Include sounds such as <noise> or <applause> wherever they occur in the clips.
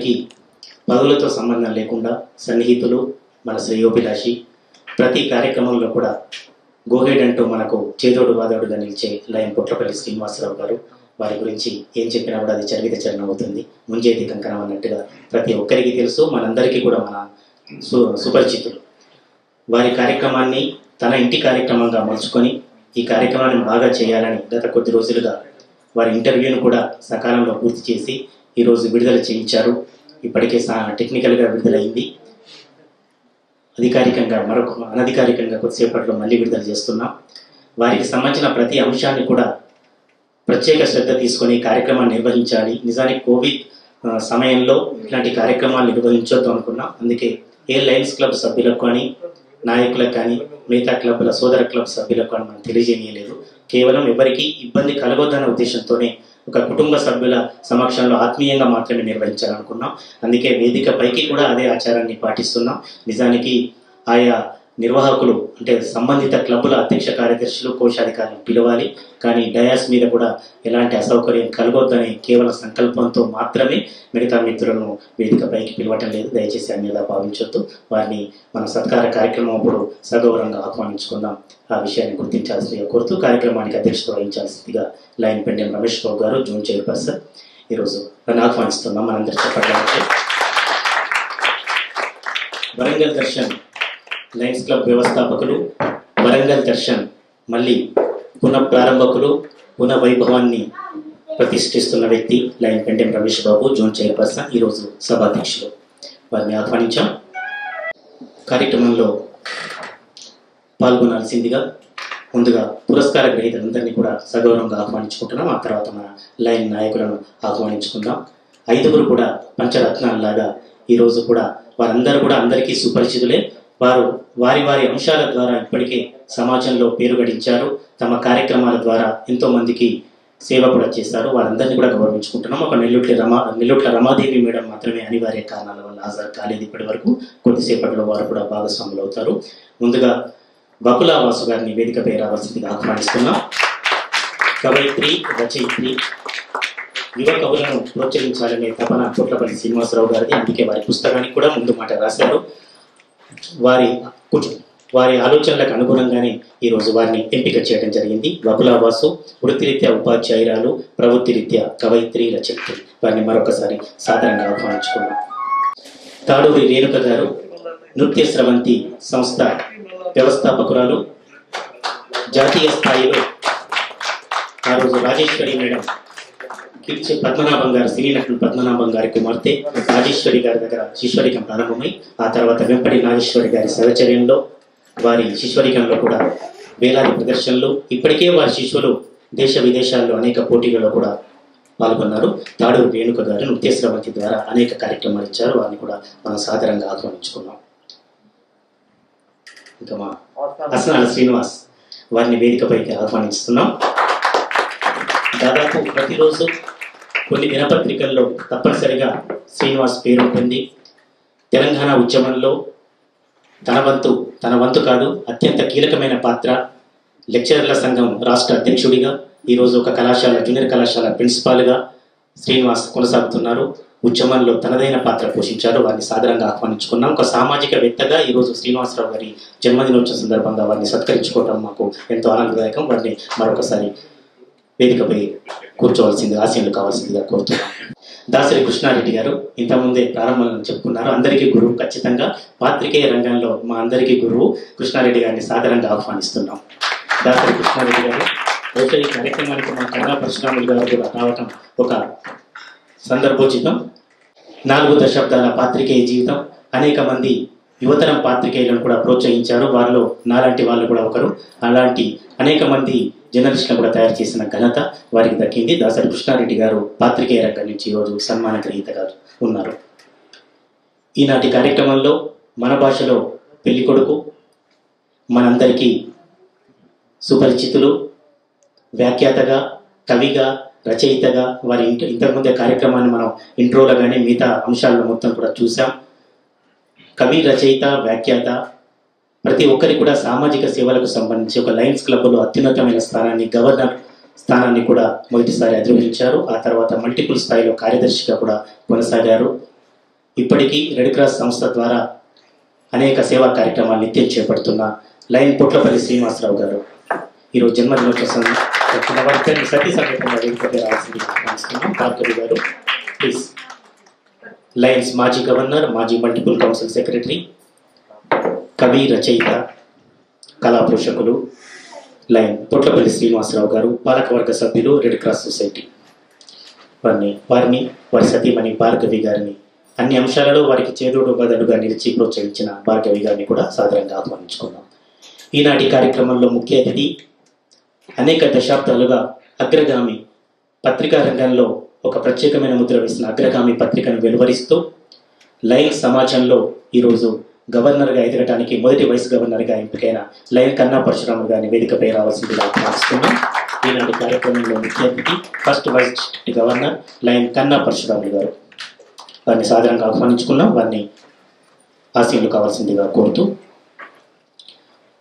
అందరికీ పదవులతో సంబంధం లేకుండా సన్నిహితులు మన శ్రేయోభిలాషి ప్రతి కార్యక్రమంలో కూడా గోహెడ్ అంటూ మనకు చేదోడు వాదోడుగా నిలిచే లయం పుట్లపల్లి శ్రీనివాసరావు గారు వారి గురించి ఏం చెప్పినా కూడా అది చరిత చరణం అవుతుంది. ముంజేతి కంకణం అన్నట్టుగా ప్రతి ఒక్కరికి తెలుసు మనందరికీ కూడా మన సు సుపరిచితులు. వారి కార్యక్రమాన్ని తన ఇంటి కార్యక్రమంగా మలుచుకొని ఈ కార్యక్రమాన్ని బాగా చేయాలని గత కొద్ది రోజులుగా వారి ఇంటర్వ్యూను కూడా సకాలంలో పూర్తి చేసి ఈరోజు విడుదల చేయించారు. ఇప్పటికే సా- టెక్నికల్గా విడుదలైంది. అధికారికంగా మరొక అనధికారికంగా కొద్దిసేపట్లో మళ్ళీ విడుదల చేస్తున్నాం. వారికి సంబంధించిన ప్రతి అంశాన్ని కూడా ప్రత్యేక శ్రద్ధ తీసుకొని కార్యక్రమాన్ని నిర్వహించాలి. నిజానికి కోవిడ్ సమయంలో ఇట్లాంటి కార్యక్రమాలు నిర్వహించొద్దు అనుకున్నాం. అందుకే ఏ లయన్స్ క్లబ్ సభ్యులకు కానీ నాయకులకు కానీ మిగతా క్లబ్ల సోదర క్లబ్ సభ్యులకు కానీ మనం తెలియజేయలేదు. కేవలం ఎవరికి ఇబ్బంది కలగొద్దన్న ఉద్దేశంతోనే ఒక కుటుంబ సభ్యుల సమక్షంలో ఆత్మీయంగా మాత్రమే నిర్వహించాలనుకున్నాం. అందుకే వేదిక పైకి కూడా అదే ఆచారాన్ని పాటిస్తున్నాం. నిజానికి ఆయా నిర్వాహకులు అంటే సంబంధిత క్లబ్బుల అధ్యక్ష కార్యదర్శులు కోశాధికారులు పిలవాలి. కానీ డయాస్ మీద కూడా ఎలాంటి అసౌకర్యం కలగొద్దని కేవలం సంకల్పంతో మాత్రమే మిగతా మిత్రులను వేదికపైకి పిలవటం లేదు. దయచేసి అన్యదా భావించొద్దు. వారిని మన సత్కార కార్యక్రమం అప్పుడు సగౌరవంగా ఆహ్వానించుకుందాం. ఆ విషయాన్ని గుర్తించాల్సిందిగా కోరుతూ కార్యక్రమానికి అధ్యక్షత వహించాల్సిందిగా లైన్ పెండెం రమేష్ బాబు గారు జూన్ చైర్పర్సన్ ఈరోజు నన్ను ఆహ్వానిస్తున్నాం. మనందరి చెప్పడానికి వరంగల్ దర్శన్ లయన్స్ క్లబ్ వ్యవస్థాపకులు వరంగల్ దర్శన్ మళ్ళీ పునః ప్రారంభకులు పునః వైభవాన్ని ప్రతిష్ఠిస్తున్న వ్యక్తి lion Kantem Ramesh Babu zone chairperson ఈరోజు సభాధ్యక్షులు. వారిని ఆహ్వానించాం. కార్యక్రమంలో పాల్గొనాల్సిందిగా ముందుగా పురస్కార గ్రహీతలందరినీ కూడా సగౌరవంగా ఆహ్వానించుకుంటున్నాం. ఆ తర్వాత మన లైన్ నాయకులను ఆహ్వానించుకుందాం. ఐదుగురు కూడా పంచరత్నాల్లాగా ఈరోజు కూడా వారందరూ కూడా అందరికీ సుపరిచితులే. వారు వారి వారి అంశాల ద్వారా ఇప్పటికే సమాజంలో పేరు గడించారు. తమ కార్యక్రమాల ద్వారా ఎంతో మందికి సేవ కూడా చేశారు. వారందరినీ కూడా గౌరవించుకుంటున్నాం ఒక నెల్లుట్ల రమా నెల్లుట్ల రమాదేవి మేడం మాత్రమే అనివార్య కారణాల వల్ల హాజరు కాలేదు ఇప్పటి వరకు. కొద్దిసేపట్లో వారు కూడా భాగస్వాములు అవుతారు. ముందుగా బకులా వాసు గారిని వేదికపై రావాల్సిందిగా ఆహ్వానిస్తున్నాం. కవయిత్రి రచయిత్రి యువ కవులను ప్రోత్సహించాలనే తపన పుట్లపల్లి శ్రీనివాసరావు గారిది. అందుకే వారి పుస్తకానికి కూడా ముందు మాట రాశారు. వారి వారి ఆలోచనలకు అనుగుణంగానే ఈరోజు వారిని ఎంపిక చేయడం జరిగింది. వకులావాసు వృత్తిరీత్యా ఉపాధ్యాయురాలు ప్రవృత్తిరీత్యా కవయిత్రి రచయిత్రి. వారిని మరొకసారి సాధారణంగా ఆహ్వానించుకున్నాం తాడూరి రేణుక గారు నృత్య స్రవంతి సంస్థ వ్యవస్థాపకురాలు జాతీయ స్థాయిలో ఆ రోజు రాజేశ్వరి మేడం కిర్చి పద్మనాభం గారు సినీ నటుడు పద్మనాభం గారి కుమార్తె రాజేశ్వరి గారి దగ్గర శిష్వరికం ప్రారంభమై ఆ తర్వాత వెంపటి నాగేశ్వరి గారి సహచర్యంలో వారి శిష్వరికంలో కూడా వేలాది ప్రదర్శనలు. ఇప్పటికే వారి శిష్యులు దేశ విదేశాల్లో అనేక పోటీలలో కూడా పాల్గొన్నారు. తాడూరు రేణుక గారు నృత్య స్రవంతి ద్వారా అనేక కార్యక్రమాలు ఇచ్చారు. వారిని కూడా మనం సాధారణంగా ఆహ్వానించుకున్నాం. ఇంకా మా అసనాల శ్రీనివాస్ వారిని వేదికపైకి ఆహ్వానిస్తున్నాం. దాదాపు ప్రతిరోజు కొన్ని దినపత్రికల్లో తప్పనిసరిగా శ్రీనివాస్ పేరు ఉంటుంది తెలంగాణ ఉద్యమంలో తన వంతు తన వంతు కాదు అత్యంత కీలకమైన పాత్ర లెక్చరర్ల సంఘం రాష్ట్ర అధ్యక్షుడిగా ఈరోజు ఒక కళాశాల జూనియర్ కళాశాల ప్రిన్సిపాల్గా శ్రీనివాస్ కొనసాగుతున్నారు. ఉద్యమంలో తనదైన పాత్ర పోషించారు. వారిని సాధారణంగా ఆహ్వానించుకున్నాం. ఒక సామాజికవేత్తగా ఈరోజు శ్రీనివాసరావు గారి జన్మదినోత్సవ సందర్భంగా వారిని సత్కరించుకోవడం మాకు ఎంతో ఆనందదాయకం. వారిని మరొకసారి వేదికపై కూర్చోవలసింది ఆశీనులు కావాల్సిందిగా కోరుతున్నాం. దాసరి కృష్ణారెడ్డి గారు ఇంతకుముందే ప్రారంభంలో చెప్పుకున్నారు. అందరికీ గురువు ఖచ్చితంగా. పాత్రికేయ రంగంలో మా అందరికీ గురువు. కృష్ణారెడ్డి గారిని సాధారణంగా ఆహ్వానిస్తున్నాం. దాసరి కృష్ణారెడ్డి గారు బహుశా ఈ కార్యక్రమానికి మా కళా పరశురాములు గారు కూడా రావటం ఒక సందర్భోచితం. నాలుగు దశాబ్దాల పాత్రికేయ జీవితం. అనేక మంది యువతరం పాత్రికేయులను కూడా ప్రోత్సహించారు. వారిలో నాలాంటి వాళ్ళు కూడా ఒకరు. అలాంటి అనేక మంది జర్నలిస్టులను కూడా తయారు చేసిన ఘనత వారికి దక్కింది. దాసరి కృష్ణారెడ్డి గారు పాత్రికేయ రంగం నుంచి ఈరోజు సన్మాన గ్రహీతగా ఉన్నారు. ఈనాటి కార్యక్రమంలో మన భాషలో పెళ్ళి కొడుకు మనందరికీ సుపరిచితులు వ్యాఖ్యాతగా కవిగా రచయితగా వారి ఇంట ఇంతకుముందే కార్యక్రమాన్ని మనం ఇంట్రోలో కానీ మిగతా అంశాల్లో మొత్తం కూడా చూసాం. కవి రచయిత వ్యాఖ్యాత ప్రతి ఒక్కరి కూడా సామాజిక సేవలకు సంబంధించి ఒక లయన్స్ క్లబ్లో అత్యున్నతమైన స్థానాన్ని గవర్నర్ స్థానాన్ని కూడా మొదటిసారి అధిరోహించారు. ఆ తర్వాత మల్టిపుల్ స్థాయిలో కార్యదర్శిగా కూడా కొనసాగారు. ఇప్పటికీ రెడ్ క్రాస్ సంస్థ ద్వారా అనేక సేవా కార్యక్రమాలు నిత్యం చేపడుతున్న లైన్ పొట్లపల్లి శ్రీనివాసరావు గారు. ఈరోజు జన్మదినోత్సవం సతీ సంఘటన గారు ప్లీజ్. లయన్స్ మాజీ గవర్నర్ మాజీ మల్టిపుల్ కౌన్సిల్ సెక్రటరీ కవి రచయిత కళాపోషకులు లైన్ పొట్లపల్లి శ్రీనివాసరావు గారు పాలకవర్గ సభ్యులు రెడ్ క్రాస్ సొసైటీ. వారిని వారిని వారి సతీమణి భార్గవి గారిని అన్ని అంశాలలో వారికి చేదోడు బదలుగా నిలిచి ప్రోత్సహించిన భార్గవి గారిని కూడా సాధారణంగా ఆహ్వానించుకున్నాం. ఈనాటి కార్యక్రమంలో ముఖ్య అతిథి అనేక దశాబ్దాలుగా అగ్రగామి పత్రికా రంగంలో ఒక ప్రత్యేకమైన ముద్ర వేసిన అగ్రగామి పత్రికను వెలువరిస్తూ లైన్ సమాజంలో ఈరోజు గవర్నర్గా ఎదగటానికి మొదటి వైస్ గవర్నర్గా ఎంపికైన లైన్ కన్నా పరశురాము గారిని వేదికపై రావాల్సిందిగా ఆహ్వానిస్తున్నాం ఈనాటి కార్యక్రమంలో ముఖ్య అతిథి first vice district governor lion Kanna Parashuramulu గారు. వారిని సాధారణంగా ఆహ్వానించుకున్నాం. వారిని ఆశీనులు కావాల్సిందిగా కోరుతూ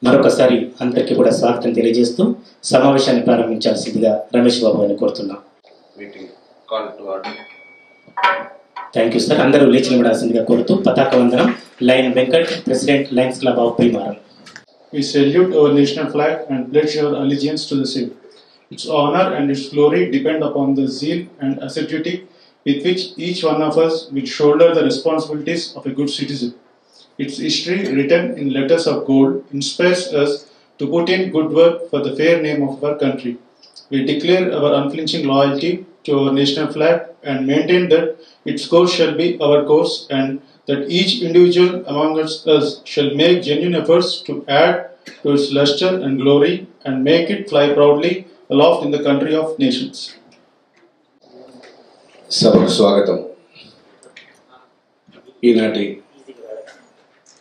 మరొకసారి అందరికీ కూడా స్వాగతం తెలియజేస్తూ సమావేశాన్ని ప్రారంభించాల్సిందిగా రమేష్ బాబు అని కోరుతున్నాం. Call to order. Thank you sir అందరూ లేచి నిలబడాల్సిందిగా కోరుతూ పతాక వందనం lion Venkat president Lions Club of Bhimaram We salute our national flag and pledge our allegiance to the same. Its honor and its glory depend upon the zeal and assiduity with which each one of us will shoulder the responsibilities of a good citizen. Its history, written in letters of gold, inspires us to put in good work for the fair name of our country. We declare our unflinching loyalty to our national flag and maintain that its course shall be our course and that each individual among us, us shall make genuine efforts to add to its luster and glory and make it fly proudly aloft in the country of nations. సభకు స్వాగతం ఈనాటి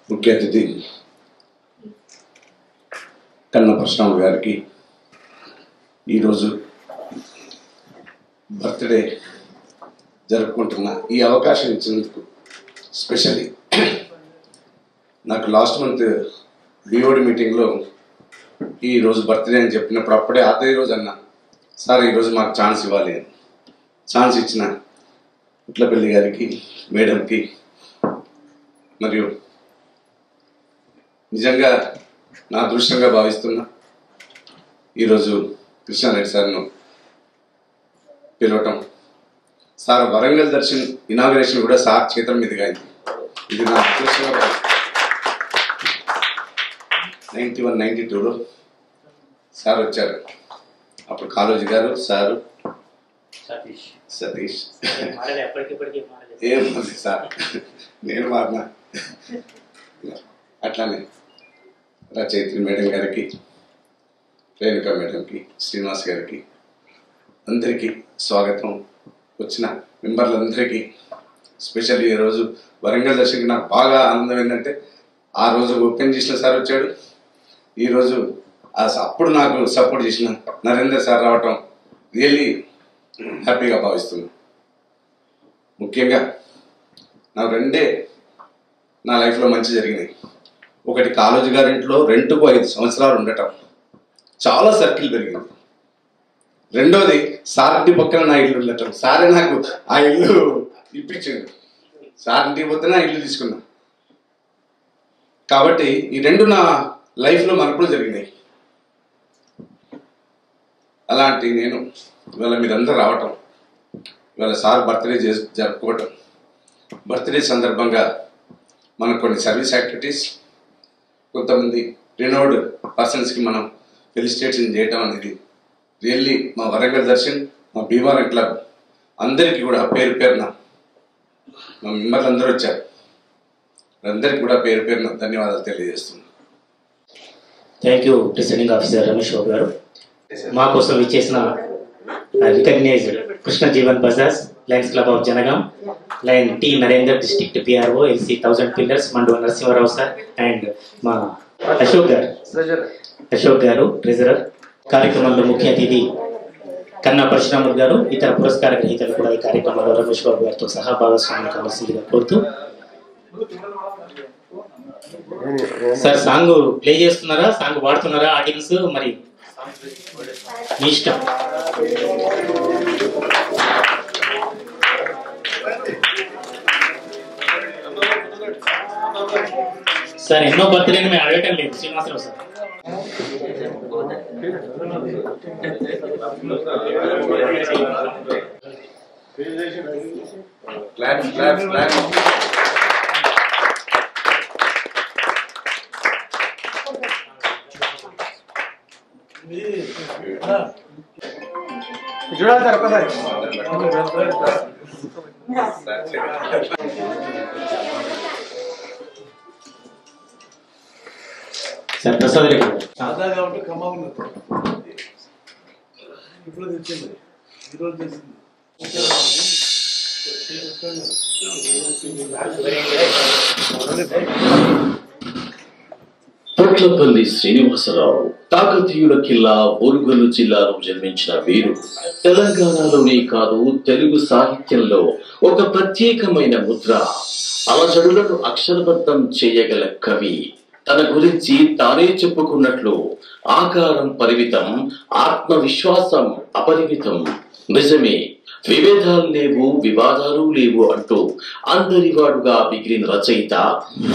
ముఖ్య అతిథి కన్న పరశురామ గారికి ఈరోజు birthday జరుపుకుంటున్న ఈ అవకాశం ఇచ్చినందుకు స్పెషల్లీ నాకు లాస్ట్ మంత్ డిఓడి మీటింగ్లో ఈ రోజు బర్త్డే అని చెప్పినప్పుడు అప్పుడే అదే రోజు అన్నా సార్ ఈరోజు మాకు ఛాన్స్ ఇవ్వాలి అని. ఛాన్స్ ఇచ్చిన ఇట్లపల్లి గారికి మేడంకి మరియు నిజంగా నా అదృష్టంగా భావిస్తున్నా ఈరోజు కృష్ణారెడ్డి సార్ను పిలవటం సార్ వరంగల్ దర్శన్ ఇనాగ్రేషన్ కూడా సార్ చేతుల మీదుగా అయింది. ఇది నా అదృష్టంగా నైన్టీ వన్ నైన్టీ టూలో సార్ వచ్చారు. అప్పుడు కాళోజీ గారు సారు సతీష్. ఏముంది సార్? నేను మారినా? అట్లానే రచయిత్రి మేడం గారికి రేణుక మేడంకి శ్రీనివాస్ గారికి అందరికీ స్వాగతం. వచ్చిన మెంబర్లందరికీ స్పెషల్ ఈరోజు వరంగల్ దర్శనకి నాకు బాగా ఆనందం ఏంటంటే ఆ రోజు ఓపెన్ చేసిన సార్ వచ్చాడు. ఈరోజు ఆ అప్పుడు నాకు సపోర్ట్ చేసిన నరేందర్ సార్ రావటం రియల్లీ హ్యాపీగా భావిస్తున్నాను ముఖ్యంగా నాకు రెండే నా లైఫ్లో మంచి జరిగినాయి. ఒకటి కాలేజీ గారింట్లో రెంట్కు ఐదు సంవత్సరాలు ఉండటం. చాలా సర్కిల్ పెరిగింది. రెండోది సారథి పక్కన నా ఇల్లు ఉండటం. సారే నాకు ఆ ఇల్లు ఇప్పించింది సారథి పొద్దున ఆ ఇల్లు తీసుకున్నా. కాబట్టి ఈ రెండు నా లైఫ్లో మరపులు జరిగినాయి. అలాంటి నేను ఇవాళ మీరందరూ రావటం ఇవాళ సార్ బర్త్డే చేసి జరుపుకోవటం. బర్త్డే సందర్భంగా మనకు కొన్ని సర్వీస్ యాక్టివిటీస్ కొంతమంది రినోడ్ పర్సన్స్కి మనం ఫెలిసిటేషన్ చేయటం అనేది రియల్లీ మా వరంగల్ దర్శన్ మా భీమారం క్లబ్. అందరికీ కూడా పేరు పేరున మా మెంబర్లు అందరూ వచ్చారు. అందరికీ కూడా పేరు పేరున ధన్యవాదాలు తెలియజేస్తున్నాను. Thank you presiding officer Ramesh Babu గారు. మా కోసం ఇచ్చేసిన recognized Krishna Jeevan Bajaj Lions club of Jangaon lion T Narender district PRO LC thousand pillars Manduva Narasimharao sir and మా అశోక్ గారు. అశోక్ గారు ట్రెజరర్ కార్యక్రమంలో ముఖ్య అతిథి కన్నా పరశురాములు గారు ఇతర పురస్కార గ్రహీతలు కూడా ఈ కార్యక్రమంలో రమేష్ బాబు గారితో సహా భాగస్వామ్యం కావాల్సిందిగా కోరుతూ. సార్ సాంగ్ ప్లే చేస్తున్నారా? సాంగ్ పాడుతున్నారా ఆడియన్స్ మరి మీ ఇష్టం. సార్ ఎన్నో బర్త్డేని మేము అడగటం లేదు. Srinivasarao sir. Clap clap clap చూడాలి సార్ ఒక్కసారి సార్ ప్రసాద్ రెడ్డి. ఉంటే కమ్మగా ఉన్నది ఇప్పుడు. తెచ్చింది. ఈరోజు తెచ్చింది. పొట్లపల్లి శ్రీనివాసరావు కాకతీయుల కిల్లా ఓరుగల్లు జిల్లాలో జన్మించిన వీరు. తెలంగాణలోనే కాదు తెలుగు సాహిత్యంలో ఒక ప్రత్యేకమైన ముద్ర. అలజడులను అక్షరబద్ధం చేయగల కవి. తన గురించి తానే చెప్పుకున్నట్లు ఆకారం పరిమితం ఆత్మవిశ్వాసం అపరిమితం. నిజమే విభేదాలు లేవు వివాదాలు లేవు అంటూ అందరివాడుగా మిగిలిన రచయిత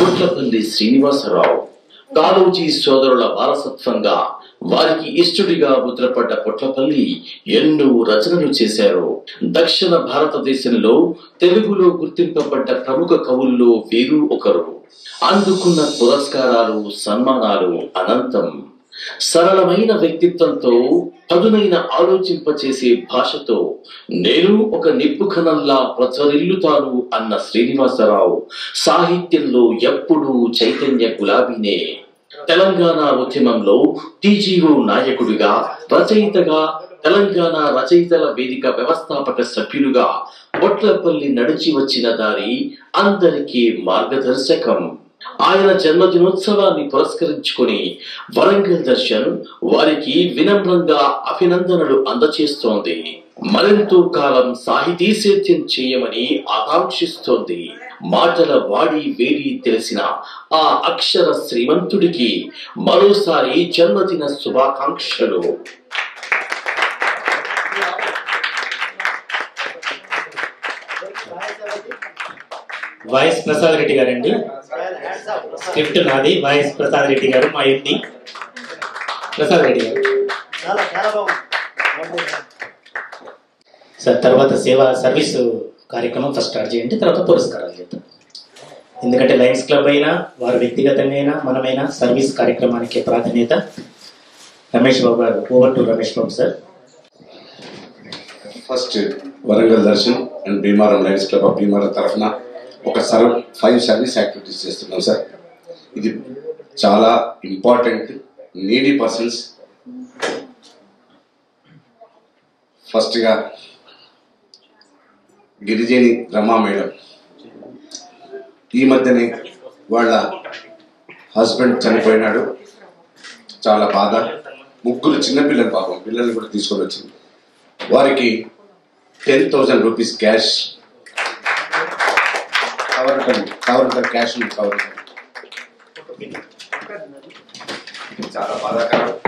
గుట్లపల్లి శ్రీనివాసరావు. కాలోజీ సోదరుల వారసత్వంగా వారికి ఇష్టడిగా ముద్రపడ్డ పొట్లపల్లి ఎన్నో రచనలు చేశారు. దక్షిణ భారతదేశంలో తెలుగులో గుర్తింపబడ్డ ప్రముఖ కవుల్లో వీరు ఒకరు. అందుకున్న పురస్కారాలు సన్మానాలు అనంతం. సరళమైన వ్యక్తిత్వంతో పదునైన ఆలోచింపచేసే భాషతో నేను ఒక నిప్పు కణంలా ప్రచరిల్లుతాను అన్న శ్రీనివాసరావు సాహిత్యంలో ఎప్పుడూ చైతన్య గులాబీనే. తెలంగాణ ఉద్యమంలో టీజీఓ నాయకుడిగా రచయితగా తెలంగాణ రచయితల వేదిక వ్యవస్థాపక సభ్యులుగా బొట్లపల్లి నడిచి వచ్చిన దారి అందరికీ మార్గదర్శకం. ఆయన జన్మదినోత్సవాన్ని పురస్కరించుకుని వరంగల్ దర్శన్ వారికి వినమ్రంగా అభినందనలు అందచేస్తోంది. మరెంతో కాలం సాహితీ సేద్యం చేయమని ఆకాంక్షిస్తోంది. మాటల వాడి వేడి తెలిసిన ఆ అక్షర శ్రీమంతుడికి మరోసారి జన్మదిన శుభాకాంక్షలు. వాయిస్ ప్రసాద్ రెడ్డి గారండి. స్క్రిప్ట్ నాది వాయిస్ ప్రసాద్ రెడ్డి గారు మా ఎండి. ప్రసాద్ రెడ్డి గారు. సార్ తర్వాత సేవా సర్వీస్ కార్యక్రమం ఫస్ట్ స్టార్ట్ చేయండి తర్వాత పురస్కారాలు చేద్దాం. ఎందుకంటే లయన్స్ క్లబ్ అయినా వారు వ్యక్తిగతంగా అయినా మనమైనా సర్వీస్ కార్యక్రమానికి ప్రాధాన్యత. రమేష్ బాబు గారు over to Ramesh Babu sir first Warangal Darshan and Bhimaram Lions club of Bhimaram తరఫున ఒక సర్ ఫైవ్ సర్వీస్ యాక్టివిటీస్ చేస్తున్నాం సార్ ఇది చాలా ఇంపార్టెంట్ నీడీ పర్సన్స్ ఫస్ట్గా గిరిజని రమా మేడం. ఈ మధ్యనే వాళ్ళ హస్బెండ్ చనిపోయినాడు. చాలా బాధ. ముగ్గురు చిన్నపిల్లలు పాపం. పిల్లల్ని కూడా తీసుకొని వచ్చింది. వారికి ten thousand rupees cash. Cover cover cash cover చాలా బాధాకరం.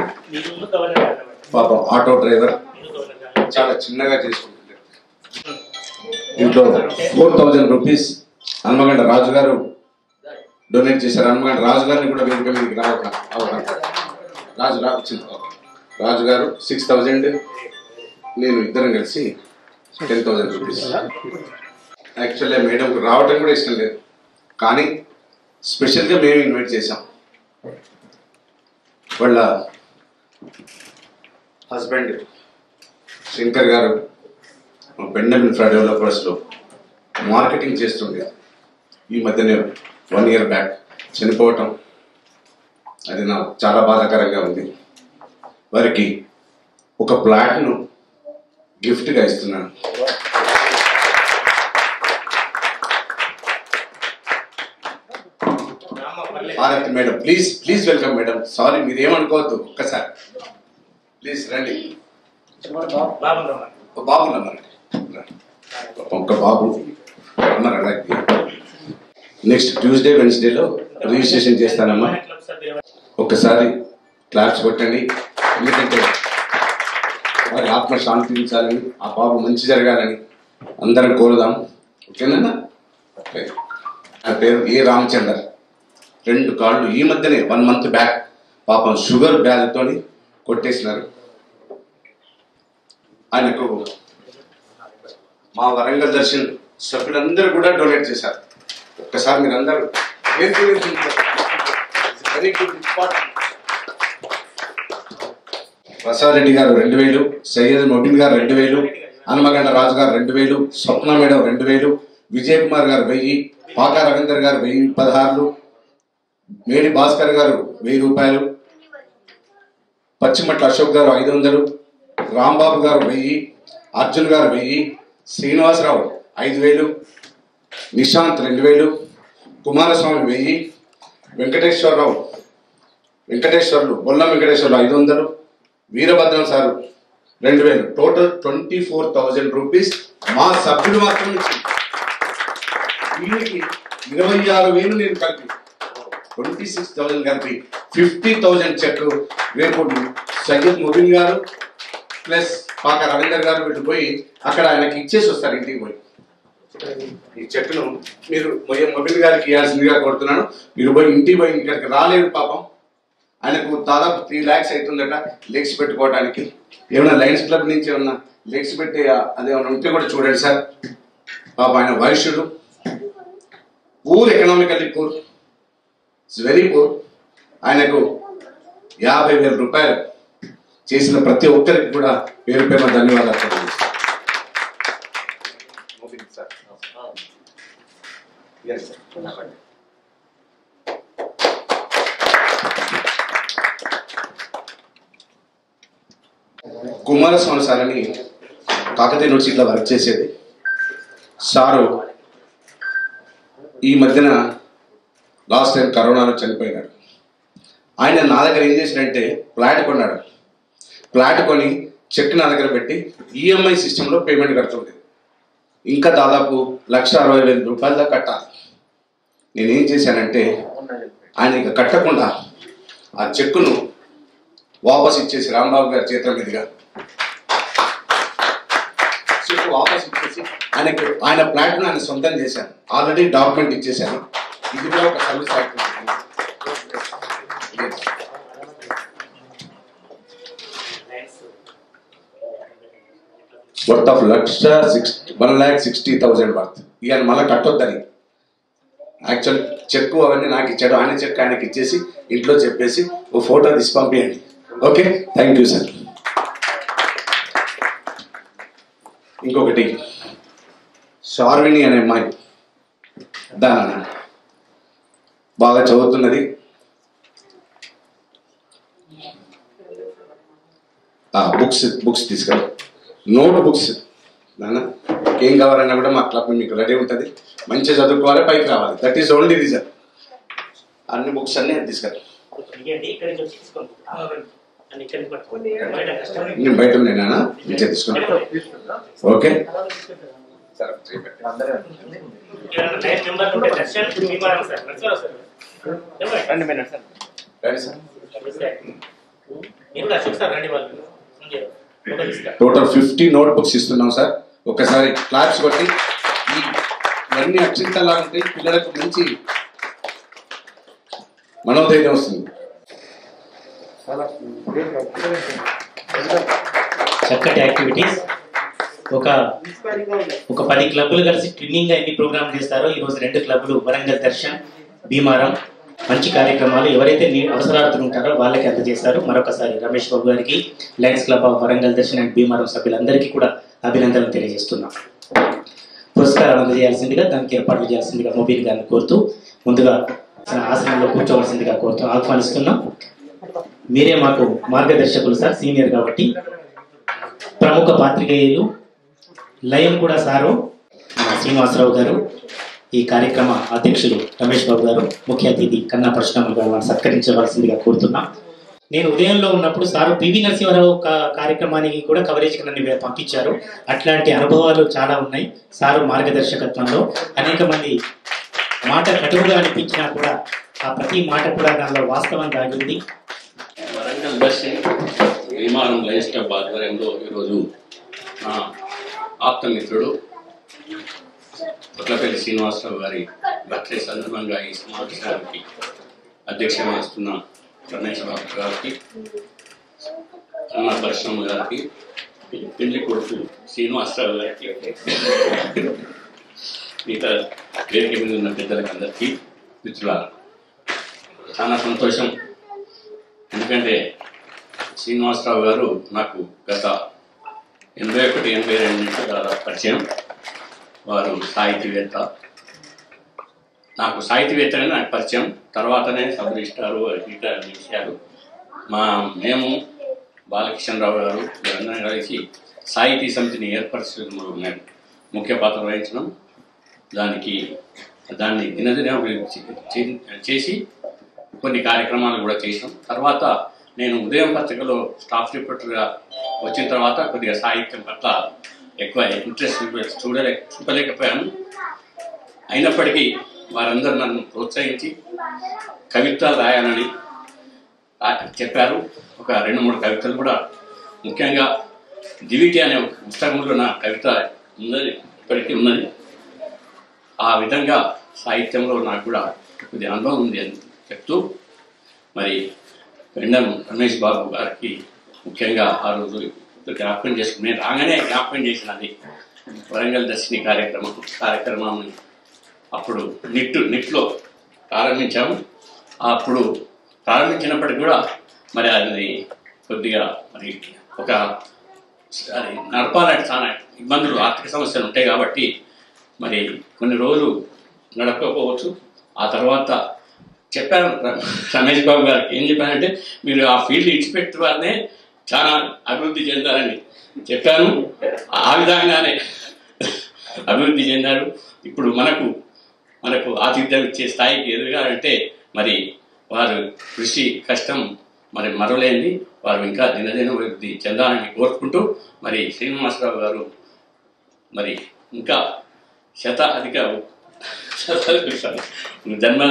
పాపం ఆటో డ్రైవర్. చాలా చిన్నగా చేసుకుంటున్నారు ఇంట్లో four thousand rupees Hanumagonda Raju గారు డొనేట్ చేశారు. హనుమగండ రాజు గారిని కూడా వేదిక మీదకి రావక రాజు రా రాజు గారు సిక్స్ థౌజండ్ నేను ఇద్దరం కలిసి టెన్ థౌజండ్ రూపీస్. యాక్చువల్లీ మేడంకు రావటం కూడా ఇష్టం లేదు. కానీ స్పెషల్గా మేము ఇన్వైట్ చేశాం. వాళ్ళ హస్బెండ్ శంకర్ గారు బెండమ్ ఇన్ఫ్రా డెవలపర్స్లో మార్కెటింగ్ చేస్తుండే. ఈ మధ్యనే వన్ ఇయర్ బ్యాక్ చనిపోవటం. అది నాకు చాలా బాధాకరంగా ఉంది. వారికి ఒక ప్లాట్ను గిఫ్ట్గా ఇస్తున్నాను. Bharath madam please please welcome madam. Sorry మీరు ఏమనుకోవద్దు ఒక్కసారి. ప్లీజ్ రండి. ఒక బాబు ఒక్క ఒక బాబు ఉన్నారు అలాగే నెక్స్ట్ ట్యూస్డే వెన్స్డేలో రిజిస్ట్రేషన్ చేస్తానమ్మా. ఒక్కసారి క్లాప్స్ కొట్టండి. ఎందుకంటే వారి ఆత్మ శాంతించాలని ఆ బాబు మంచి జరగాలని అందరం కోరుదాం. ఓకేనా ఓకే. నా పేరు ఏ రామచందర్. రెండు కాళ్ళు ఈ మధ్యనే వన్ మంత్ బ్యాక్ పాపం షుగర్ బ్యాగ్తో కొట్టేసినారు. ఆయనకు మా వరంగల్ దర్శన్ సభ్యులందరూ కూడా డొనేట్ చేశారు. ఒక్కసారి మీరు అందరూ very good important Prasad Reddy గారు రెండు వేలు సయ్యద్ మొబిన్ గారు రెండు వేలు హనుమగండ రాజు గారు రెండు వేలు స్వప్న మేడం రెండు వేలు విజయ్ కుమార్ గారు వెయ్యి పాకా రవీందర్ గారు వెయ్యి పదహారులు మేడి భాస్కర్ గారు వెయ్యి రూపాయలు పచ్చిమట్ల అశోక్ గారు ఐదు వందలు రాంబాబు గారు వెయ్యి అర్జున్ గారు వెయ్యి శ్రీనివాసరావు ఐదు వేలు నిశాంత్ రెండు వేలు కుమారస్వామి వెయ్యి వెంకటేశ్వరరావు వెంకటేశ్వర్లు బొల్లం వెంకటేశ్వర్లు ఐదు వందలు వీరభద్రం సారు రెండు వేలు. Total twenty four thousand rupees మా సభ్యులు మాత్రం నుంచి. వీళ్ళకి ఇరవై ఆరు వేలు నేను కలిపి ట్వంటీ సిక్స్ థౌజండ్ కలిపి ఫిఫ్టీ థౌజండ్ చెక్ రేపు సయ్యద్ ముబిన్ గారు ప్లస్ పాక రవీందర్ గారు వీళ్ళు పోయి అక్కడ ఆయనకి ఇచ్చేసి వస్తారు ఇంటికి పోయి. ఈ చెట్టును మీరు మొయ్య మొబిల్ గారికి ఇవ్వాల్సిందిగా కోరుతున్నాను. మీరు పోయి ఇంటికి పోయి ఇక్కడికి రాలేదు పాపం. ఆయనకు దాదాపు త్రీ ల్యాక్స్ అవుతుందట లెగ్స్ పెట్టుకోవడానికి ఏమైనా లయన్స్ క్లబ్ నుంచి ఏమన్నా లెగ్స్ పెట్టి అది ఏమైనా ఉంటే కూడా చూడండి సార్. పాప ఆయన వైశ్యుడు. Poor economically poor it's very poor ఆయనకు యాభై వేల రూపాయలు. చేసిన ప్రతి ఒక్కరికి కూడా పేరు పేరున ధన్యవాదాలు తెలియజేస్తాను. కుమారస్వామి సార్ అని కాకతీయ యూనివర్సిటీలో వర్క్ చేసేది. సారు ఈ మధ్యన లాస్ట్ టైం కరోనాలో చనిపోయినాడు. ఆయన నా దగ్గర ఏం చేసినంటే ఫ్లాట్ కొన్నాడు. ఫ్లాట్ కొని చెక్ నా దగ్గర పెట్టి ఈఎంఐ సిస్టంలో పేమెంట్ కడుతుంది ఇంకా దాదాపు లక్ష అరవై వేల రూపాయల దాకా కట్టాలి. నేనేం చేశానంటే ఆయన ఇక కట్టకుండా ఆ చెక్కును వాపస్ ఇచ్చేసి రాంబాబు గారి చేతుల మీదుగా చెక్కు వాపస్ ఇచ్చేసి ఆయనకు ఆయన ప్లాట్ను ఆయన సొంతం చేశాను. ఆల్రెడీ డాక్యుమెంట్ ఇచ్చేశాను. ఇది కూడా ఒక service activity worth of lakh six one lakh sixty thousand worth ఇక మళ్ళీ కట్టొద్దని. యాక్చువల్ చెక్ అవన్నీ నాకు ఇచ్చాడు. ఆయన చెక్ ఆయనకి ఇచ్చేసి ఇంట్లో చెప్పేసి ఓ ఫోటో తీసి పంపించండి ఓకే థ్యాంక్ యూ సార్ ఇంకొకటి. షార్విని అనే అమ్మాయి. దాని బాగా చదువుతున్నది. బుక్స్ బుక్స్ తీసుకెళ్ళి నోట్ బుక్స్. నాన్న ఏం కావాలన్నా కూడా మా క్లబ్ మీకు రెడీ ఉంటుంది. మంచిగా చదువుకోవాలి పైకి రావాలి. దట్ ఈస్ ఓన్లీ రీజన్ అన్ని బుక్స్ అన్ని పట్టుకోండి. బయట కష్టం. నేను బయట ఉన్నానా? మంచిగా ఓకే. భీమవరం సార్. రండి సార్. రండి వాళ్ళు. టోటల్ ఫిఫ్టీ నోట్ బుక్స్ ఇస్తున్నాం సార్. ఒకసారి క్లాప్స్ కొట్టి ఇవన్నీ అక్షింతలా ఉంటాయి పిల్లలకు మంచి మనోధైర్యం వస్తుంది. చక్కటి యాక్టివిటీస్ ఒక ఒక పది క్లబ్బులు కలిసి ట్విన్నింగ్ ఎన్ని ప్రోగ్రామ్ చేస్తారో ఈ రోజు రెండు క్లబ్బులు వరంగల్ దర్శన్ భీమారం మంచి కార్యక్రమాలు ఎవరైతే నీ అవసరార్థులు ఉంటారో వాళ్ళకి అందజేశారు మరొకసారి రమేష్ బాబు గారికి lions club of Warangal Darshan and Bheemaram సభ్యులందరికీ కూడా అభినందనలు తెలియజేస్తున్నాం. పురస్కారం అందజేయాల్సిందిగా దానికి ఏర్పాట్లు చేయాల్సిందిగా మొబైల్ గారిని కోరుతూ ముందుగా తన ఆసనంలో కూర్చోవలసిందిగా కోరుతూ ఆహ్వానిస్తున్నాం. మీరే మాకు మార్గదర్శకులు సార్ సీనియర్ కాబట్టి. ప్రముఖ పాత్రికేయులు లయం కూడా సారు శ్రీనివాసరావు గారు. ఈ కార్యక్రమ అధ్యక్షులు రమేష్ బాబు గారు ముఖ్య అతిథి కన్నా పరశురాములు గారు సత్కరించవలసిందిగా కోరుతున్నాం. నేను ఉదయంలో ఉన్నప్పుడు సారు పివి నరసింహారావు కా- కార్యక్రమానికి కూడా కవరేజ్కి నన్ను పంపించారు. అట్లాంటి అనుభవాలు చాలా ఉన్నాయి సారు మార్గదర్శకత్వంలో. అనేక మంది మాట కటువుగా అనిపించినా కూడా ఆ ప్రతి మాట కూడా దానిలో వాస్తవం దాగింది. వరంగల్ విమానం లయన్స్ క్లబ్ ఆధ్వర్యంలో ఈరోజు నా ఆప్తమిత్రుడు కొట్లపల్లి శ్రీనివాసరావు గారి బర్త్డే సందర్భంగా ఈ సమావేశానికి అధ్యక్షత వహిస్తున్న రమేష్ బాబు గారికి అన్న పరిశ్రమ గారికి పెళ్ళి కొడుకు శ్రీనివాసరావు గారికి మిగతా వేదిక మీద ఉన్న పెద్దలకి అందరికీ మిత్రులారా చాలా సంతోషం. ఎందుకంటే శ్రీనివాసరావు గారు నాకు గత ఎనభై ఒకటి ఎనభై రెండు నుంచి దాదాపు పరిచయం. వారు సాహితీవేత్త నాకు సాహితీవేత్తనే నాకు పరిచయం. తర్వాతనే సబ్ రిజిస్టారు విషయాలు. మా మేము బాలకిషన్రావు గారు వీరందరం కలిసి సాహితీ సమితిని ఏర్పరచడంలో నేను ముఖ్య పాత్ర వహించడం దానికి దాన్ని దినదిన చేసి కొన్ని కార్యక్రమాలు కూడా చేసాం తర్వాత నేను ఉదయం పత్రికలో స్టాఫ్ రిపోర్టర్గా వచ్చిన తర్వాత కొద్దిగా సాహిత్యం పట్ల ఎక్కువ ఇంట్రెస్ట్ చూడలే చూపలేకపోయాను. అయినప్పటికీ వారందరూ నన్ను ప్రోత్సహించి కవిత్వాలు రాయాలని చెప్పారు. ఒక రెండు మూడు కవితలు కూడా ముఖ్యంగా దివిటి అనే పుస్తకంలో నా కవిత ఉన్నది ఇప్పటికీ ఉన్నది. ఆ విధంగా సాహిత్యంలో నాకు కూడా కొద్ది అనుభవం ఉంది అని చెప్తూ మరి పెండం రమేష్ బాబు గారికి ముఖ్యంగా ఆ రోజు జ్ఞాపకం చేసుకుని నేను రాగానే జ్ఞాపకం చేసినది. వరంగల్ దర్శిని కార్యక్రమం కార్యక్రమం అప్పుడు నిట్టు నిట్లో ప్రారంభించాము. అప్పుడు ప్రారంభించినప్పటికి కూడా మరి అది కొద్దిగా మరి ఒక అది నడపాలంటే చాలా ఇబ్బందులు ఆర్థిక సమస్యలు ఉంటాయి కాబట్టి మరి కొన్ని రోజులు నడపకపోవచ్చు. ఆ తర్వాత చెప్పాను రమేష్ బాబు గారికి ఏం చెప్పానంటే మీరు ఆ ఫీల్డ్ ఇచ్చిపెట్టి వారినే చాలా అభివృద్ధి చెందారని చెప్పాను ఆ విధంగానే అభివృద్ధి చెందారు. ఇప్పుడు మనకు మనకు ఆతిథ్యం ఇచ్చే స్థాయికి ఎదురుగారంటే మరి వారు కృషి కష్టం మరి మరవలేని వారు ఇంకా దినదిన అభివృద్ధి చెందాలని కోరుకుంటూ మరి శ్రీనివాసరావు గారు మరి ఇంకా శత అధిక జన్మ